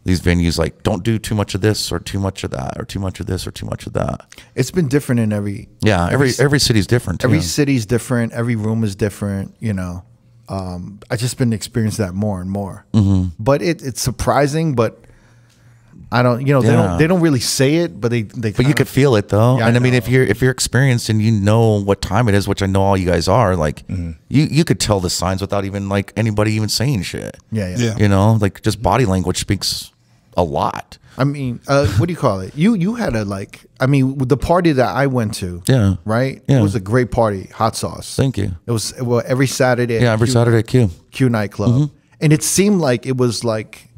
these venues like don't do too much of this or too much of that or too much of this or too much of that. It's been different in every Yeah, every every city's different. every city's different. Every room is different. You know, um, I just been experiencing that more and more. Mm-hmm. But it, it's surprising, but. I don't, you know, they don't, they don't really say it, but they, they. But you kind could feel it though, Yeah, I and I mean, if you're if you're experienced and you know what time it is, which I know all you guys are, like Mm-hmm. you you could tell the signs without even like anybody even saying shit. Yeah, yeah. Yeah. You know, like just body language speaks a lot. I mean, uh, what do you call it? You you had a like. I mean, the party that I went to. Yeah. Right. Yeah. It was a great party. Haute Sauce. Thank you. It was well every Saturday. Yeah, every Q- Saturday at Q. Q nightclub, Mm-hmm. and it seemed like it was like.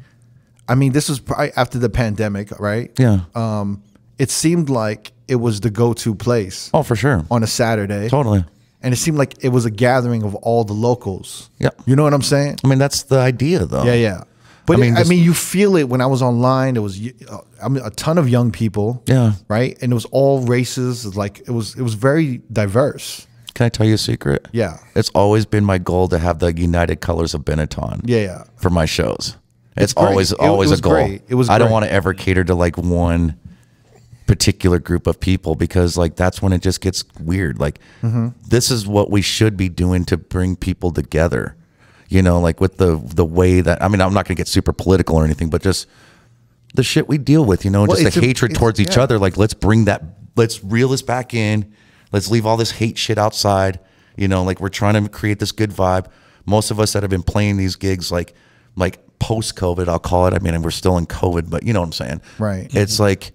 I mean, this was probably after the pandemic, right? Yeah. Um, it seemed like it was the go-to place Oh, for sure. on a Saturday. Totally. And it seemed like it was a gathering of all the locals. Yeah. You know what I'm saying? I mean, that's the idea though. Yeah, yeah. But I mean, I mean, you feel it when I was online. There was uh, I mean, a ton of young people. Yeah. Right, and it was all races. Like it was, it was very diverse. Can I tell you a secret? Yeah. It's always been my goal to have the United Colors of Benetton. Yeah, yeah. For my shows. It's, great. always It- always it a goal. great. It was I don't want to ever cater to like one particular group of people because like that's when it just gets weird. Like this is what we should be doing to bring people together. You know, like with the the way that I mean, I'm not going to get super political or anything, but just the shit we deal with, you know, Well, just the a- hatred towards each yeah. other. Like, let's bring that, let's reel this back in. Let's leave all this hate shit outside. You know, like we're trying to create this good vibe. Most of us that have been playing these gigs, like, like post COVID, I'll call it. I mean, we're still in COVID, but you know what I'm saying? Right. It's mm-hmm. like,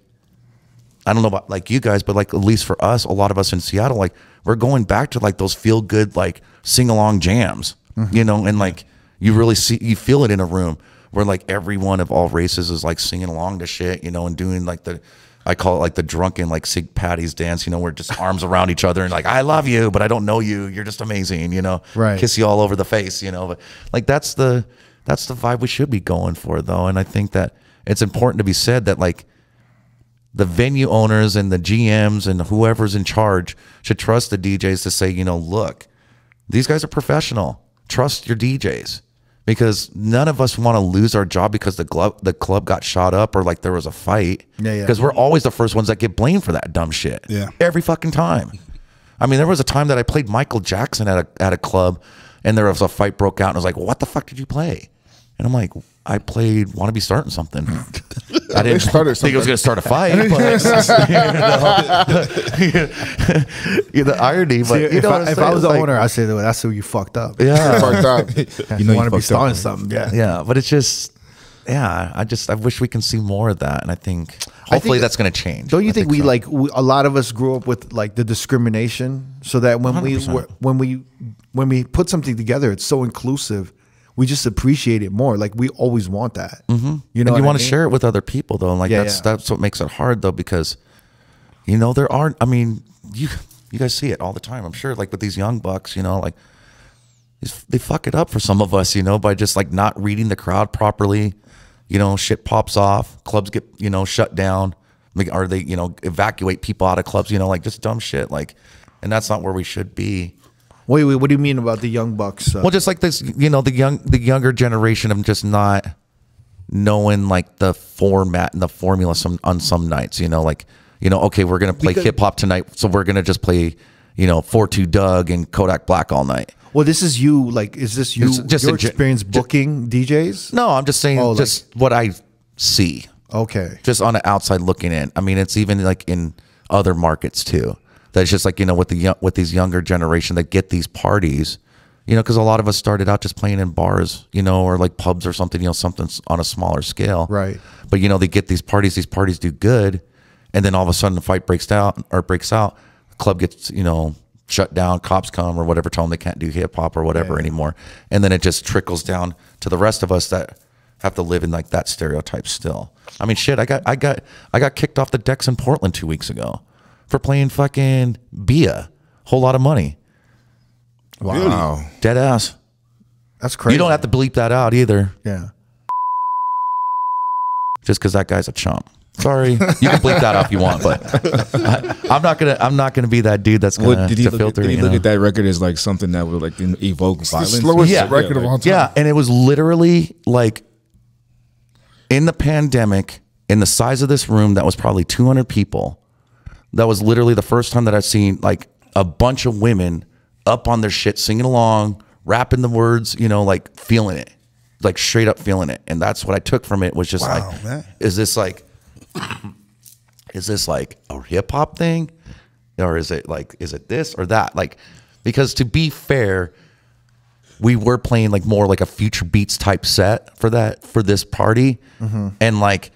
I don't know about like you guys, but like at least for us, a lot of us in Seattle, like we're going back to like those feel good, like sing along jams, Mm-hmm. you know, and like you really see, you feel it in a room where like everyone of all races is like singing along to shit, you know, and doing like the, I call it like the drunken like Sig Patty's dance, you know, where just arms around each other and like I love you, but I don't know you. You're just amazing, you know. Right. Kiss you all over the face, you know. But like that's the that's the vibe we should be going for though. And I think that it's important to be said that like the venue owners and the GMs and whoever's in charge should trust the DJs to say, you know, look, these guys are professional. Trust your DJs because none of us want to lose our job because the club the club got shot up or like there was a fight. Yeah, yeah. Because we're always the first ones that get blamed for that dumb shit. Yeah. Every fucking time. I mean, there was a time that I played Michael Jackson at a at a club, and there was a fight broke out, and I was like, "What the fuck did you play?" And I'm like, "I played Want to Be Starting Something." I didn't started think it was going to start a fight, but you know, the irony. But See, you if know I, I'm if? I was the like- owner, I'd say that's who you fucked up. yeah, Fucked up. You know, you want to be fucked up, starting something. Yeah. yeah, but it's just, yeah. I just, I wish we can see more of that, and I think hopefully think- that's going to change. Don't you I think, we so. like we, a lot of us grew up with like the discrimination, so that when we 100%. when we when we put something together, it's so inclusive. We just appreciate it more. Like we always want that. Mm-hmm. You know, and you want to mean? share it with other people though and like Yeah, that's yeah. that's what makes it hard though because you know there aren't i mean you you guys see it all the time i'm sure like with these young bucks you know like they fuck it up for some of us you know by just like not reading the crowd properly you know shit pops off clubs get you know shut down like, or they you know evacuate people out of clubs you know like just dumb shit like and that's not where we should be Wait, wait. What do you mean about the young bucks? Uh, well, just like this, you know, the young, the younger generation of just not knowing like the format and the formula some on some nights. You know, like you know, okay, we're gonna play Because- hip hop tonight, so we're gonna just play, you know, 42 Dugg and Kodak Black all night. well, this is you. Like, is this you? It's just your experience booking DJs? No, I'm just saying, Oh, like- just what I see, Okay. just on the outside looking in. I mean, it's even like in other markets too. That's just like you know, with the young, with these younger generation that get these parties. You know, because a lot of us started out just playing in bars, you know, or like pubs or something, you know, something on a smaller scale. Right. But you know, they get these parties, these parties do good, and then all of a sudden the fight breaks down or breaks out, the club gets, you know, shut down, cops come or whatever, tell them they can't do hip hop or whatever anymore. And then it just trickles down to the rest of us that have to live in like that stereotype still. I mean shit, I got I got I got kicked off the decks in Portland two weeks ago for playing fucking Bia. Whole lot of money. Wow. Dead ass. That's crazy. You don't have to bleep that out either. Yeah. just because that guy's a chump. Sorry, you can bleep that out if you want, but I, am not gonna. I'm not gonna be that dude that's gonna What did he to look, filter. at, did he you look know? at that record as like something that would like evoke The violence? slowest Yeah. record of all time. Yeah, and it was literally like in the pandemic, in the size of this room that was probably 200 people. That was literally the first time that I've seen like a bunch of women up on their shit, singing along, rapping the words, you know, like feeling it, like straight up feeling it. And that's what I took from it was just Wow, like, man. is this like, is this like a hip hop thing, or is it like, is it this or that? Like, because to be fair, we were playing like more like a future beats type set for that for this party mm-hmm. and like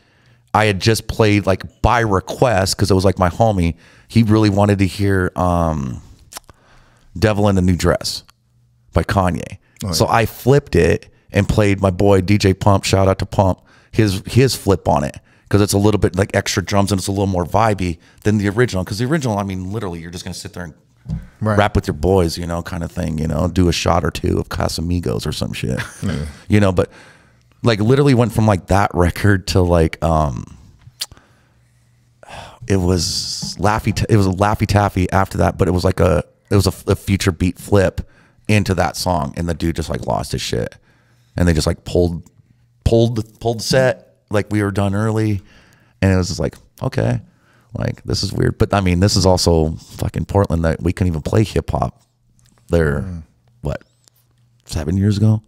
i had just played like by request because it was like my homie he really wanted to hear um devil in a new dress by kanye. So i flipped it and played my boy dj pump shout out to pump his his flip on it because it's a little bit like extra drums and it's a little more vibey than the original because the original i mean literally you're just gonna sit there and Right. rap with your boys, you know, kind of thing, you know, do a shot or two of Casamigos or some shit, you know, but like literally went from like that record to like, um, it was Laffy, it was a Laffy Taffy after that, but it was like a, it was a, a future beat flip into that song. And the dude just like lost his shit and they just like pulled, pulled, pulled set like we were done early. And it was just like, okay, Like this is weird. But I mean, this is also fucking Portland that we couldn't even play hip hop there. Mm. What seven years ago?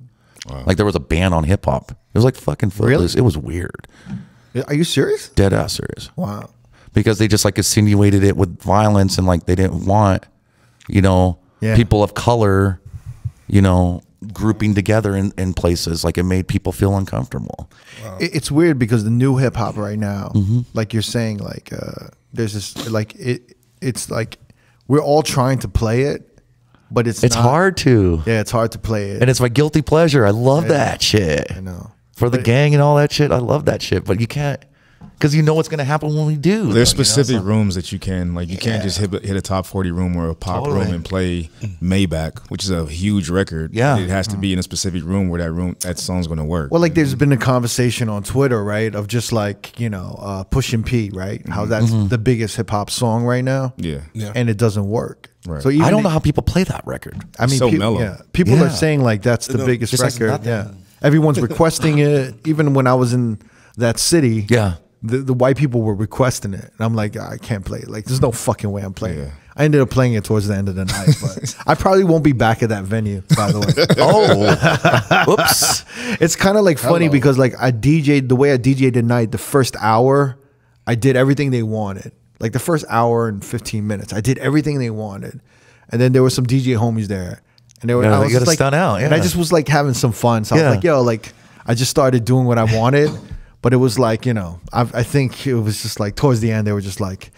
Like there was a ban on hip hop. It was like fucking footloose. It was weird. Are you serious? Dead ass serious. Wow. Because they just like insinuated it with violence and like they didn't want, you know, Yeah. people of color, you know, grouping together in, in places. Like it made people feel uncomfortable. It- It's weird because the new hip hop right now, Mm-hmm. like you're saying, like uh, there's this, like it, it's like we're all trying to play it, but it's It's not- hard to. Yeah, it's hard to play it. And it's my guilty pleasure. I love that shit. I know. For the gang and all that shit, I love that shit. But you can't, because you know what's going to happen when we do. There's though, you know? specific So- rooms that you can like. You can't just hit a- hit a top forty room or a pop Totally. room and play Maybach, which is a huge record. Yeah. it has to mm-hmm. be in a specific room where that room that song's going to work. Well, like there's been a conversation on Twitter, right, of just like you know, uh, Pushin P, right? How mm-hmm. that's mm-hmm. the biggest hip hop song right now. yeah, Yeah. and it doesn't work. Right. So even I don't know how people play that record. I mean, so peop- mellow. Yeah, people are saying like that's the biggest record. nothing. Yeah, everyone's requesting it. Even when I was in that city, Yeah. the, the white people were requesting it, and I'm like, ah, I can't play it. Like, there's no fucking way I'm playing. it. Yeah. I ended up playing it towards the end of the night, but I probably won't be back at that venue. By the way, Oh, whoops. it's kind of like funny because like I DJ'd the way I DJ'd the night. The first hour, I did everything they wanted. Like the first hour and 15 minutes, I did everything they wanted, and then there were some DJ homies there, and they were. Yeah, I you was gotta just like, stun out, and I just was like having some fun. So I was like, yo, like I just started doing what I wanted, but it was like you know, I, I think it was just like towards the end they were just like.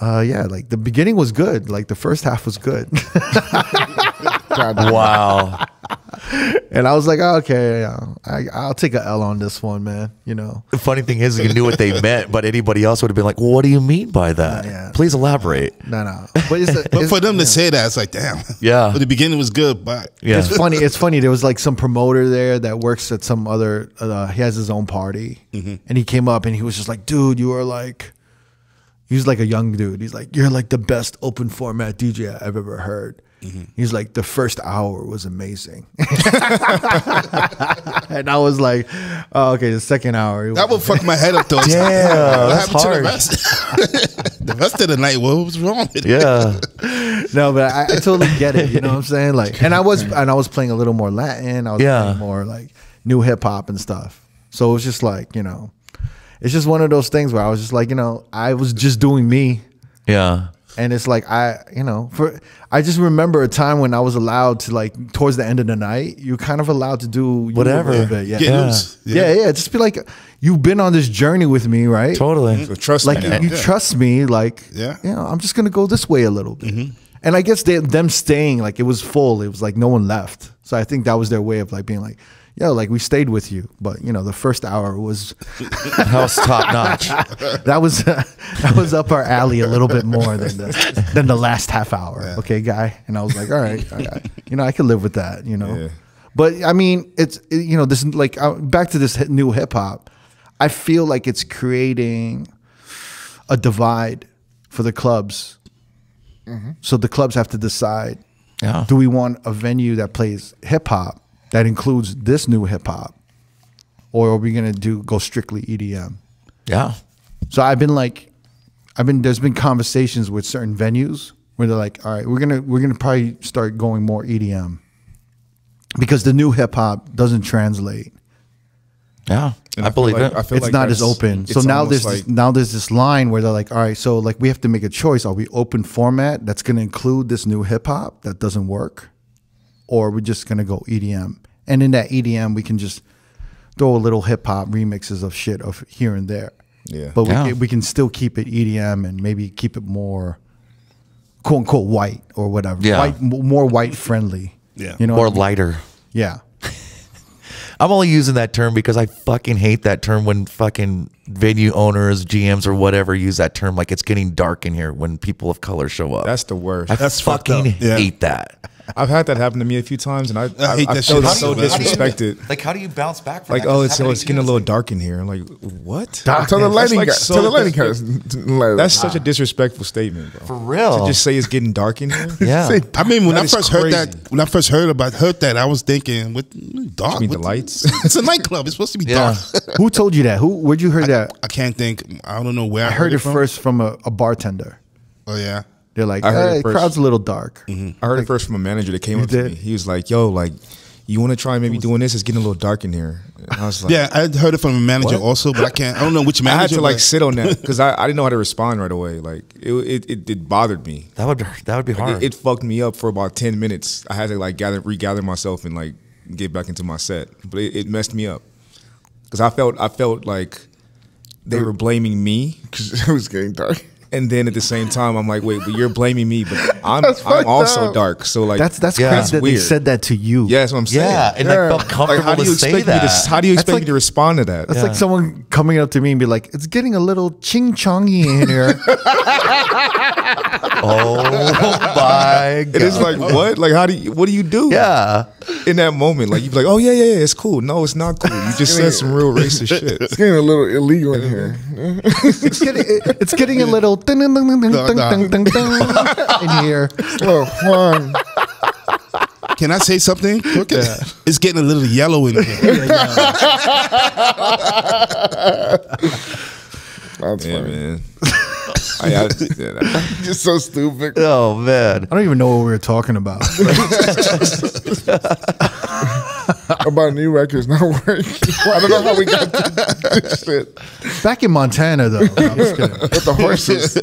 Uh yeah, like the beginning was good. Like the first half was good, Wow. and I was like, oh, okay, yeah, I, I'll take a L on this one, man. You know, The funny thing is, you knew what they meant, but anybody else would have been like, well, "What do you mean by that? Yeah. Please elaborate." no, no. But it's, But it's- for them to say that, it's like, damn. Yeah. But the beginning was good, but Yeah, It's funny. It's funny. There was like some promoter there that works at some other. Uh, he has his own party, and he came up and he was just like, "Dude, you are like." He was like a young dude. He's like, "You're like the best open format DJ I've ever heard." Mm-hmm. He's like, "The first hour was amazing," and I was like, oh, "Okay, the second hour." that will fuck my head up though. Damn, what that's happened to hard. the rest? the rest of the night, what was wrong with it? yeah. no, but I, I totally get it. You know what I'm saying? Like, and I was and I was playing a little more Latin. I was Yeah. playing more like new hip hop and stuff. So it was just like you know, it's just one of those things where I was just like you know, I was just doing me, Yeah. And it's like I you know, for I just remember a time when I was allowed to like towards the end of the night, you're kind of allowed to do Whatever. bit. Yeah. Get yeah. Yeah, yeah. Just be like, you've been on this journey with me, right? Totally. Mm-hmm. So trust like me. you, now. you trust me like Yeah. you know i'm just gonna go this way a little bit mm-hmm. and i guess they, them staying like it was full it was like no one left so i think that was their way of like being like yo like we stayed with you but you know the first hour was That was top notch. that was that was up our alley a little bit more than the than the last half hour okay guy and i was like all right, all right. you know i could live with that you know Yeah. but i mean it's you know this like uh, back to this new hip-hop i feel like it's creating a divide for the clubs. So the clubs have to decide: Yeah. Do we want a venue that plays hip hop that includes this new hip hop, or are we gonna do go strictly EDM? Yeah. So I've been like, I've been there's been conversations with certain venues where they're like, all right, we're gonna we're gonna probably start going more EDM because the new hip hop doesn't translate. Yeah. And I, feel believe like- it. I feel it's like not as open. So now there's like, this, now there's this line where they're like, all right, so like we have to make a choice. Are we open format that's going to include this new hip hop that doesn't work, or we're we just going to go EDM? And in that EDM, we can just throw a little hip hop remixes of shit of here and there. Yeah. but we Yeah. can, we can still keep it EDM and maybe keep it more quote unquote white or whatever. Yeah. white, more white friendly. Yeah. you know, or I mean? lighter. yeah. I'm only using that term because I fucking hate that term when fucking venue owners, GMs, or whatever use that term. Like it's getting dark in here when people of color show up. That's the worst. I That's fucking. Yeah. hate that. I've had that happen to me a few times, and I I, hate I that felt shit so so bad. disrespected. Like, how do you bounce back from Like, that? oh, 'Cause it's, happened oh, it's getting a little dark in here. I'm like, what? Tell the lighting like guy. so- tell the lighting guy. that's- That's such a disrespectful statement, bro. For real. To just say it's getting dark in here. yeah. Say, I mean, when That I first heard that, when I first heard about heard that, I was thinking, "What dark? You mean the lights? it's a nightclub. It's supposed to be Yeah. dark. Who told you that? Who? Where'd you heard I that Yeah. I can't think. I don't know where I, I heard it from. first from a, a bartender. Oh yeah. They're like, I heard it hey, first. crowd's a little dark. Mm-hmm. I heard it first from a manager that came You up to me. He was like, "Yo, like, you want to try maybe doing this? It's getting a little dark in here." And I was like, Yeah, I heard it from a manager What? also, but I can't. I don't know which manager. I manager. had to like sit on that because I, I didn't know how to respond right away. Like it it, it, it bothered me. That would that would be Like, hard. it, it fucked me up for about ten minutes. I had to like gather regather myself and like get back into my set, but it, it messed me up because I felt I felt like they were blaming me, Because it was getting dark. And then at the same time I'm like, wait, but you're blaming me, but I'm I'm also up. dark. So like That's that's Yeah. crazy That's that they said that to you. yeah, that's what I'm saying. yeah, and Yeah. I felt Like, comfortable how do to you say expect me that. to? How do you expect like- me to respond to that? That's like someone coming up to me and be like, "It's getting a little ching chongy in here." oh my god! It is like what? Like how do you? What do you do? yeah. In that moment, like you'd be like, "Oh yeah, yeah, yeah, it's cool." No, it's not cool. You just said some real racist shit. It's getting a little illegal in here. it's getting it- it's getting a little in here. Oh, Juan. Can I say something? It's getting a little yellow in here. That's Yeah, funny. man. I, I, yeah, that- You're so stupid. Oh man. I don't even know what we were talking about. About new records not working. I don't know how we got to this shit. Back in Montana, though. No, I'm just kidding. With the horses.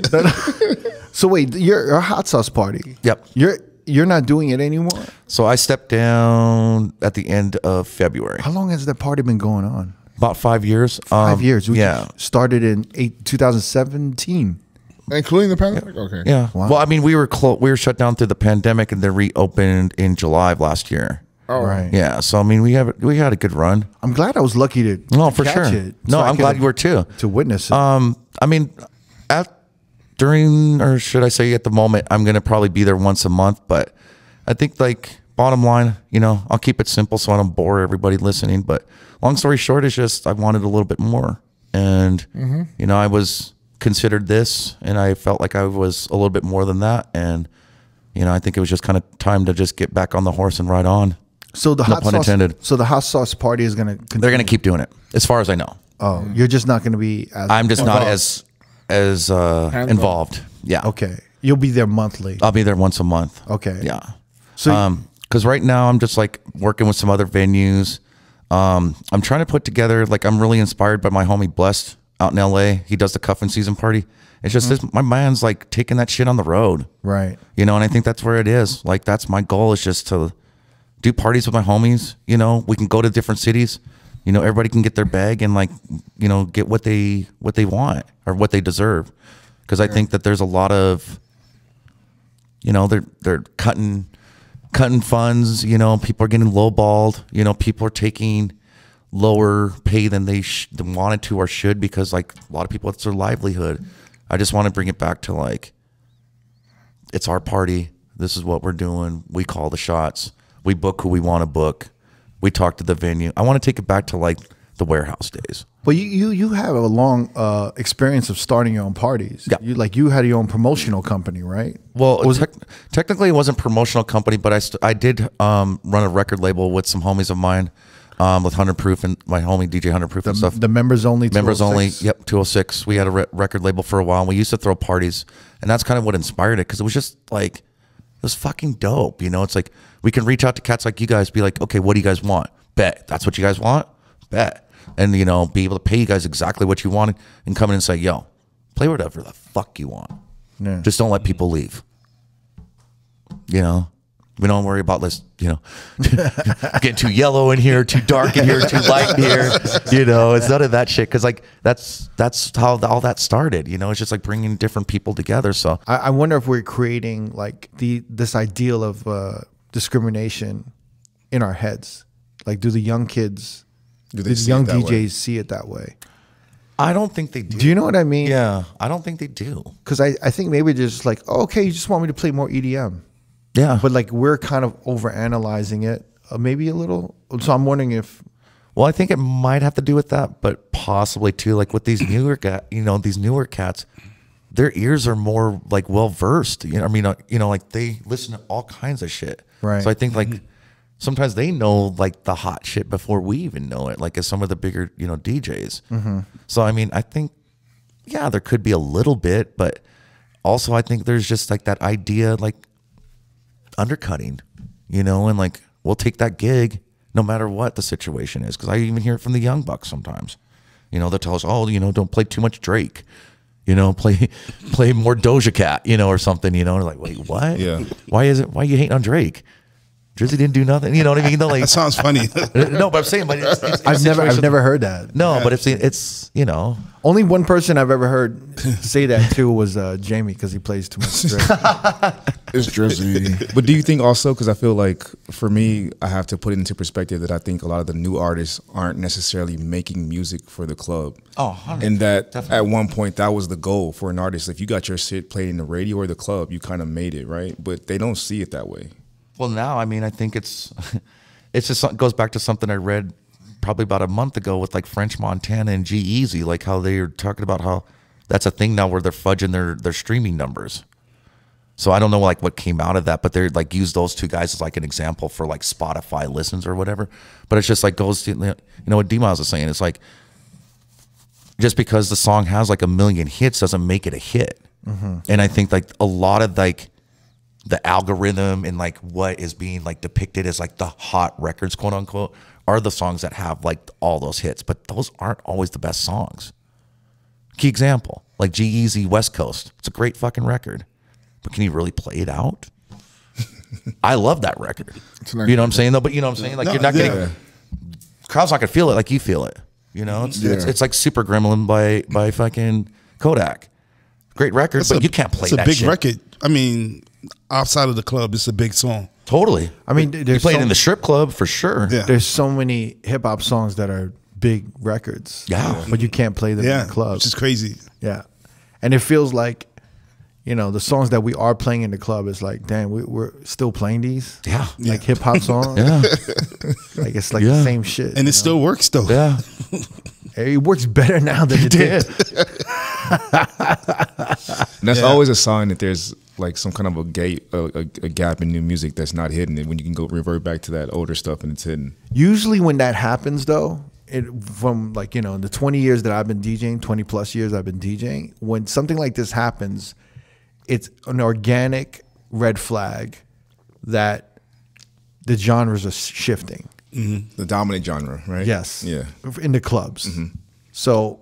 So wait, you're a Haute Sauce party. Yep. You're you're not doing it anymore. So I stepped down at the end of February. How long has that party been going on? About five years. Five Um, years. We yeah. Started in eight, 2017. Including the pandemic? Okay. Yeah. Wow. Well, I mean, we were clo- we were shut down through the pandemic, and then reopened in July of last year. Oh, Right. Yeah. So I mean, we have we had a good run. I'm glad I was lucky to No, to for catch sure. It, No, so I I'm glad you were too. to witness it. Um, I mean, at during or should I say at the moment, I'm gonna probably be there once a month. But I think like bottom line, you know, I'll keep it simple so I don't bore everybody listening. But long story short, is just I wanted a little bit more, and you know, I was considered this, and I felt like I was a little bit more than that, and you know, I think it was just kind of time to just get back on the horse and ride on. So the no hot pun sauce. intended. So the Haute Sauce party is gonna. Continue. They're gonna keep doing it, as far as I know. Oh, you're just not gonna be. As I'm just not as as uh, Hands-on. involved. Yeah. Okay, you'll be there monthly. I'll be there once a month. Okay. Yeah. So- um, because right now I'm just like working with some other venues. Um, I'm trying to put together like I'm really inspired by my homie Blessed out in LA. He does the cuffing season party. It's just this, my man's like taking that shit on the road. Right. You know, and I think that's where it is. Like that's my goal is just to do parties with my homies. You know, we can go to different cities. You know, everybody can get their bag and like, you know, get what they what they want or what they deserve. Because I think that there's a lot of, you know, they're they're cutting cutting funds. You know, people are getting lowballed. You know, people are taking lower pay than they sh- than wanted to or should because like a lot of people it's their livelihood. I just want to bring it back to like it's our party. This is what we're doing. We call the shots. We book who we want to book. We talk to the venue. I want to take it back to like the warehouse days. Well, you you you have a long uh, experience of starting your own parties. Yeah. You like you had your own promotional company, right? Well, it Was tec- technically it wasn't a promotional company, but I st- I did um, run a record label with some homies of mine, um, with Hundred Proof and my homie DJ Hundred Proof and stuff. the members only. members only. Yep, 206. We had a re- record label for a while. and We used to throw parties, and that's kind of what inspired it because it was just like it was fucking dope. You know, it's like we can reach out to cats like you guys, be like, okay, what do you guys want? Bet that's what you guys want. Bet, and you know, be able to pay you guys exactly what you want, and come in and say, yo, play whatever the fuck you want. Yeah. Just don't let people leave. You know. We don't worry about this, you know, getting too yellow in here, too dark in here, too light in here. You know, it's none of that shit. Cause like that's that's how all that started. You know, it's just like bringing different people together. So I, I wonder if we're creating like the this ideal of uh, discrimination in our heads. Like, do the young kids, Do the young DJs way? see it that way? I don't think they do. Do you know what I mean? Yeah, I don't think they do. Because I, I think maybe they're just like, oh, okay, you just want me to play more EDM. Yeah, But like we're kind of over analyzing it, uh, maybe a little. So I'm wondering if Well, I think it might have to do with that, but possibly too, like with these newer, ga- you know, these newer cats, their ears are more like well versed. You know, I mean, uh, you know, like they listen to all kinds of shit. Right. So I think like mm-hmm. sometimes they know like the hot shit before we even know it. Like as some of the bigger you know DJs. Mm-hmm. So I mean, I think yeah, there could be a little bit, but also I think there's just like that idea like undercutting, you know, and like we'll take that gig no matter what the situation is. Because I even hear it from the young bucks sometimes. You know, they'll tell us, oh, you know, don't play too much Drake. You know, play play more Doja Cat, you know, or something. You know, like, wait, what? Yeah. Why is it? Why you hating on Drake? Drizzy didn't do nothing. You know what I mean? They're like, That sounds funny. no, but I'm saying, but it's, it's, I've never, I've never heard that. No, but it's it's you know, Only one person I've ever heard say that too was uh, Jaime because he plays too much Drake. It's Drizzy. But do you think also because I feel like for me, I have to put it into perspective that I think a lot of the new artists aren't necessarily making music for the club. Oh, 100, and that at one point that was the goal for an artist. If you got your shit played in the radio or the club, you kind of made it, right? But they don't see it that way. Well, now I mean, I think it's it's just it goes back to something I read probably about a month ago with like French Montana and G-Eazy, like how they are talking about how that's a thing now where they're fudging their their streaming numbers. So I don't know like what came out of that, but they're like use those two guys as like an example for like Spotify listens or whatever. But it's just like goes to you know what D Miles is saying. It's like just because the song has like a million hits doesn't make it a hit. Mm-hmm. And I think like a lot of like the algorithm and like what is being like depicted as like the hot records, quote unquote, are the songs that have like all those hits, but those aren't always the best songs. Key example, like G-Eazy West Coast. It's a great fucking record, but can you really play it out? I love that record. You know what I'm saying though? But you know what I'm saying? Like No, you're not yeah. getting crowd's not gonna feel it like you feel it. You know, it's it's, Yeah. it's like Super Gremlin by by fucking Kodak. Great record, That's but a- you can't play It's a that big shit. record. I mean, outside of the club, it's a big song. Totally. I mean, you there's play so- in the strip club for sure. Yeah. There's so many hip hop songs that are big records. Yeah. But you can't play them Yeah, in the clubs. which is crazy. Yeah. And it feels like, you know, the songs that we are playing in the club is like, damn, we, we're still playing these. Yeah. Like hip hop songs. Yeah. Like it's like Yeah. the same shit. And it still works though. Yeah. it works better now than it did. And that's Yeah. always a sign that there's like some kind of a gate, a, a, a gap in new music that's not hidden. And when you can go revert back to that older stuff and it's hidden. Usually when that happens though, it from like, you know, in the 20 years that I've been DJing, 20 plus years I've been DJing, when something like this happens, it's an organic red flag that the genres are shifting. Mm-hmm. The dominant genre, right? Yes. Yeah. In the clubs. Mm-hmm. So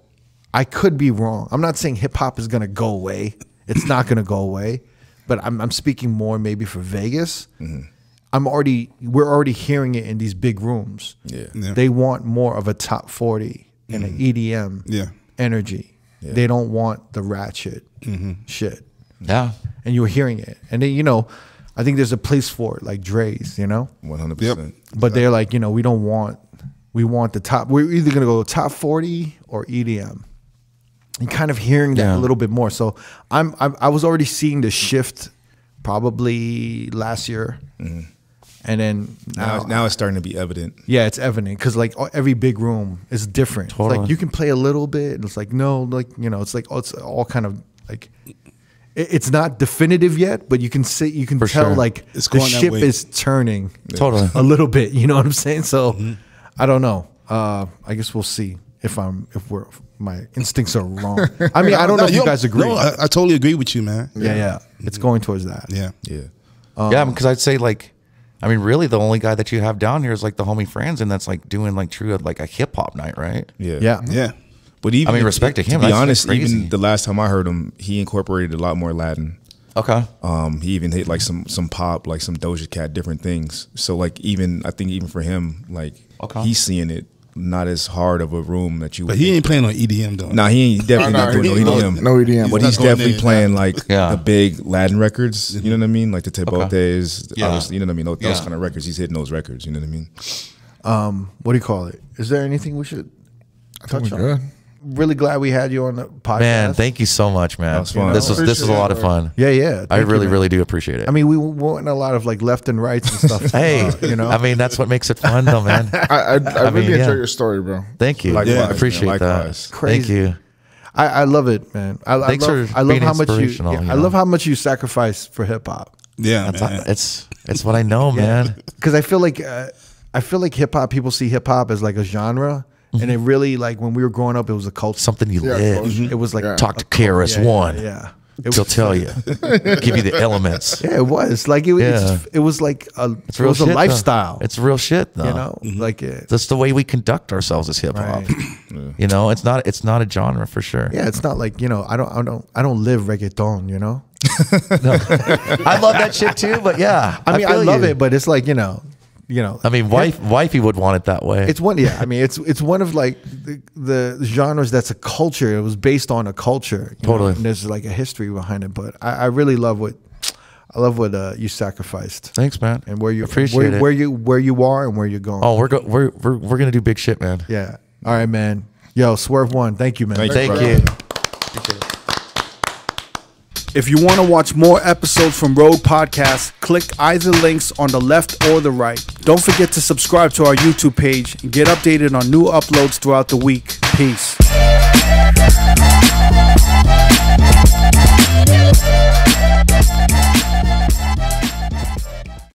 I could be wrong. I'm not saying hip hop is going to go away. It's not going to go away. But I'm, I'm speaking more maybe for Vegas. I'm already, we're already hearing it in these big rooms. Yeah. Yeah. They want more of a top 40 and an EDM Yeah. energy. They don't want the ratchet mm-hmm. shit. Yeah. And you're hearing it. And then, you know, I think there's a place for it, like Dre's, you know? 100%. But they're like, you know, we don't want, we want the top. We're either gonna go top forty or EDM. And kind of hearing that Yeah. a little bit more. So I'm, I'm I was already seeing the shift probably last year, and then Now, now, now it's starting to be evident. yeah, it's evident because like every big room is different. It's Like you can play a little bit, and it's like no, like you know, it's like oh, it's all kind of like. It's not definitive yet, but you can see you can For tell sure. like It's the ship is turning Totally. a little bit. You know what I'm saying? So Mm-hmm. I don't know. Uh, I guess we'll see if I'm if we're if my instincts are wrong. I mean, I don't know if you guys agree. No, I, I totally agree with you, man. yeah, yeah, it's going towards that. Yeah. Yeah. yeah, because I'd say like, I mean, really, the only guy that you have down here is like the homie Franz, and that's like doing like true like a hip hop night, right? Yeah. yeah, Yeah. But even I mean, respect to him, be that's honest, crazy. even the last time I heard him, he incorporated a lot more Latin. Okay. Um, he even hit like some some pop, like some Doja Cat, different things. So like even I think even for him, like Okay. he's seeing it not as hard of a room that you. But would he ain't playing on EDM though. Nah, he ain't definitely No, not no, doing no no- EDM. no EDM. But He's he's not going definitely there, playing like Yeah. the big Latin records. You know what I mean? Like the Tebotes, Yeah. obviously, you know what I mean? Those, those Yeah. kind of records. He's hitting those records. You know what I mean? Um, what do you call it? Is there anything we should touch on? good. Really glad we had you on the podcast. Man, thank you so much, man. was fun. This was this was a lot of fun. yeah, yeah. I thank you, really, man. really do appreciate it. I mean, we went a lot of like left and rights and stuff. hey, uh, you know, I mean, that's what makes it fun, though, man. I, I, I, really mean, yeah. enjoy your story, bro. Thank you. Likewise, I man. appreciate Likewise. that. Crazy. Thank you. I, I love it, man. I, Thanks I love, for I love being how much you. inspirational, yeah, you I love how much you sacrifice for hip hop. Yeah, That's man. it's it's what I know, man. because I feel like uh, I feel like hip hop. People see hip hop as like a genre, and it really like when we were growing up, it was a culture. Something you Yeah, live. culture. It was like Yeah. Talk to KRS yeah, One. Yeah, yeah. It He'll tell you, give you the elements. yeah, it was like it, Yeah. it's, it was like a It's it real was shit. a though. lifestyle. It's real shit, though. you know, mm-hmm. like it, that's the way we conduct ourselves as hip hop. Right. You know, it's not it's not a genre for sure. yeah. It's not like you know. I don't. I don't. I don't live reggaeton. You know. I love that shit too. But yeah, I mean, I, feel love you. it, but it's like you know, you know. I mean, wife wifey would want it that way. It's one, yeah. I mean, it's it's one of like the, the genres that's a culture. It was based on a culture, you know, Totally. and there's like a history behind it. But I, I really love what I love what uh, you sacrificed Thanks, man. and where you appreciate where, it. where you where you are and where you're going. oh, we're, go- we're we're we're gonna do big shit, man. yeah. All right, man. Yo, Swervewon. Thank you, man. Thank Thank bro. you. If you want to watch more episodes from Road Podcast, click either links on the left or the right. Don't forget to subscribe to our YouTube page and get updated on new uploads throughout the week. Peace.